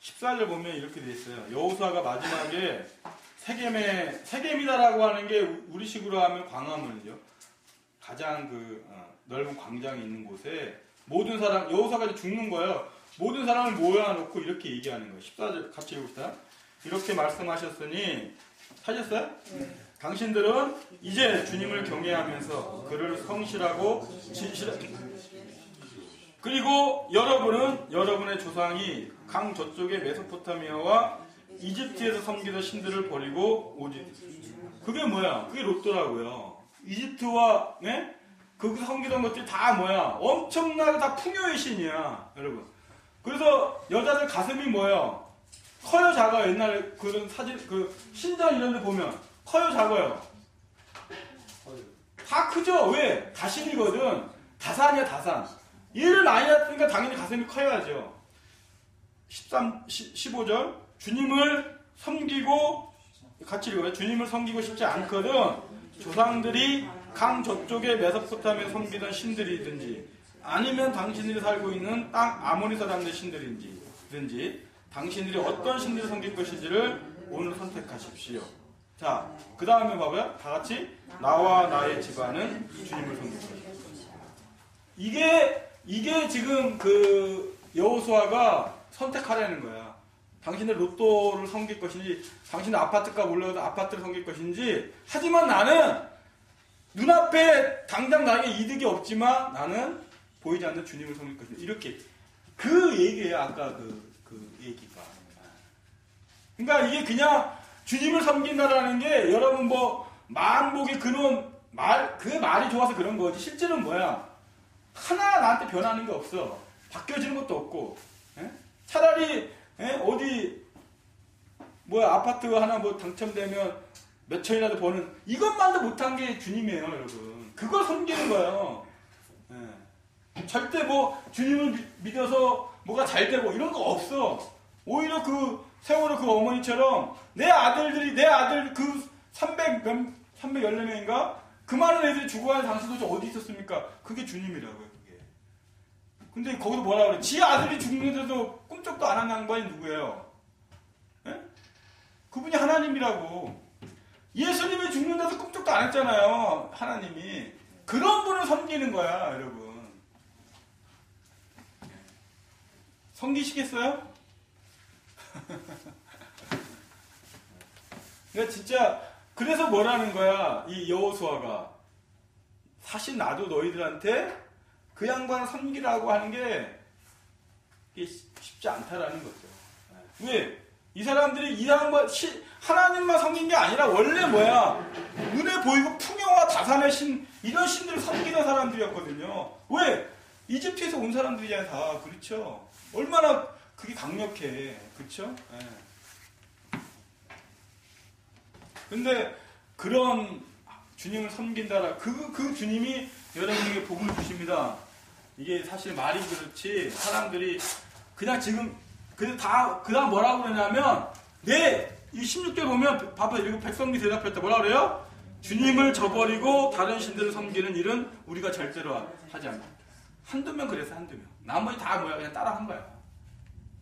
A: 십사절 보면 이렇게 돼 있어요. 여호수아가 마지막에 세겜에 세겜이다라고 하는 게 우리식으로 하면 광화문이죠. 가장 그 어, 넓은 광장이 있는 곳에 모든 사람 여호사가 죽는 거예요. 모든 사람을 모여놓고 이렇게 얘기하는 거예요. 14절 같이 읽읍시다. 이렇게 말씀하셨으니 하셨어요? 당신들은 이제 주님을 경외하면서 그를 성실하고 진실하게 그리고 여러분은 여러분의 조상이 강 저쪽의 메소포타미아와 이집트에서 섬기던 신들을 버리고 오직 그게 뭐야? 그게 로또라고요. 이집트와 네? 그 섬기던 것들이 다 뭐야? 엄청나게 다 풍요의 신이야, 여러분. 그래서 여자들 가슴이 뭐예요? 커요, 작아요? 옛날에 그런 사진, 그 신전 이런 데 보면 커요, 작아요? 다 크죠? 왜? 다신이거든. 다산이야, 다산. 일을 많이 했으니까 당연히 가슴이 커야죠. 13, 15절. 주님을 섬기고, 같이 읽어요. 주님을 섬기고 싶지 않거든. 조상들이 강 저쪽에 메소포타미아 섬기던 신들이든지 아니면 당신들이 살고 있는 땅 아모리 사람들의 신들인지 든지 당신들이 어떤 신들을 섬길 것인지를 오늘 선택하십시오. 자, 그 다음에 봐봐요. 다 같이 나와 나의 집안은 주님을 섬길 것이다. 이게 이게 지금 그 여호수아가 선택하라는 거야. 당신의 로또를 섬길 것인지, 당신의 아파트값 올라서 아파트를 섬길 것인지. 하지만 나는 눈앞에 당장 나에게 이득이 없지만 나는 보이지 않는 주님을 섬길 것이다. 이렇게 그 얘기예요. 아까 그, 그 얘기가. 그러니까 이게 그냥 주님을 섬긴다라는 게 여러분 뭐 만복의 근원 말그 말이 좋아서 그런 거지 실제는 뭐야 하나 나한테 변하는 게 없어 바뀌어지는 것도 없고 예? 차라리 예? 어디 뭐야 아파트 하나 뭐 당첨되면 몇 천이라도 버는 이것만도 못한 게 주님이에요 여러분 그걸 섬기는 거예요 예. 절대 뭐 주님을 미- 믿어서 뭐가 잘 되고 이런 거 없어 오히려 그 세월호 그 어머니처럼 내 아들들이 내 아들 그 300, 몇, 314명인가? 그 많은 애들이 죽어가는 도대체 어디 있었습니까? 그게 주님이라고요. 근데 거기서 뭐라 그래? 지 아들이 죽는데도 꿈쩍도 안 한 양반이 누구예요? 예? 그분이 하나님이라고. 예수님이 죽는데도 꿈쩍도 안 했잖아요, 하나님이. 그런 분을 섬기는 거야, 여러분. 섬기시겠어요? 그러니까 진짜 그래서 뭐라는 거야 이 여호수아가 사실 나도 너희들한테 그 양반을 섬기라고 하는 게 쉽지 않다라는 거죠. 왜? 이 사람들이 이 양반 시- 하나님만 섬긴 게 아니라 원래 뭐야 눈에 보이고 풍요와 다산의 신 이런 신들을 섬기는 사람들이었거든요. 왜? 이집트에서 온 사람들이잖아요 다 그렇죠. 얼마나 그게 강력해 그렇죠? 예. 근데 그런 주님을 섬긴다라 그, 그 주님이 여러분에게 복을 주십니다. 이게 사실 말이 그렇지 사람들이 그냥 지금 그다 그다음 뭐라고 그러냐면 네 이 16절 보면 봐봐 이거 백성이 대답했다 뭐라 그래요? 주님을 저버리고 다른 신들을 섬기는 일은 우리가 절대로 하지 않는다. 한두 명 그래서 한두 명. 나머지 다 뭐야 그냥 따라 한 거야.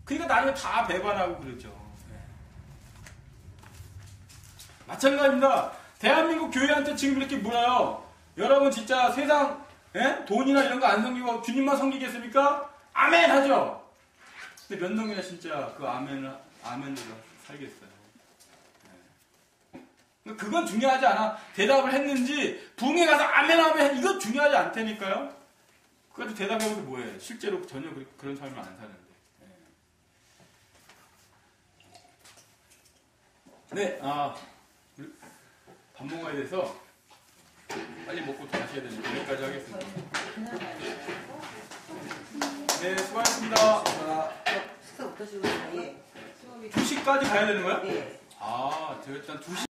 A: 그러니까 나중에 다 배반하고 그러죠. 네. 마찬가지입니다. 대한민국 교회한테 지금 이렇게 물어요. 여러분 진짜 세상 예? 돈이나 이런 거 안 섬기고 주님만 섬기겠습니까? 아멘 하죠. 근데 몇 명이나 진짜 그 아멘을 아멘으로 살겠어요. 예. 그건 중요하지 않아. 대답을 했는지 붕에 가서 아멘 아멘 이건 중요하지 않다니까요. 그래도 대답해보고 뭐해? 실제로 전혀 그- 그런 삶을 안 사는데. 예. 네, 아. 밥 먹어야 돼서 빨리 먹고 또 마셔야 되는데 여기까지 하겠습니다. 네, 수고하셨습니다.
F: 식사 어떠시고 예.
A: 2시까지 가야 되는 거야?
F: 예.
A: 아, 제가 일단 2시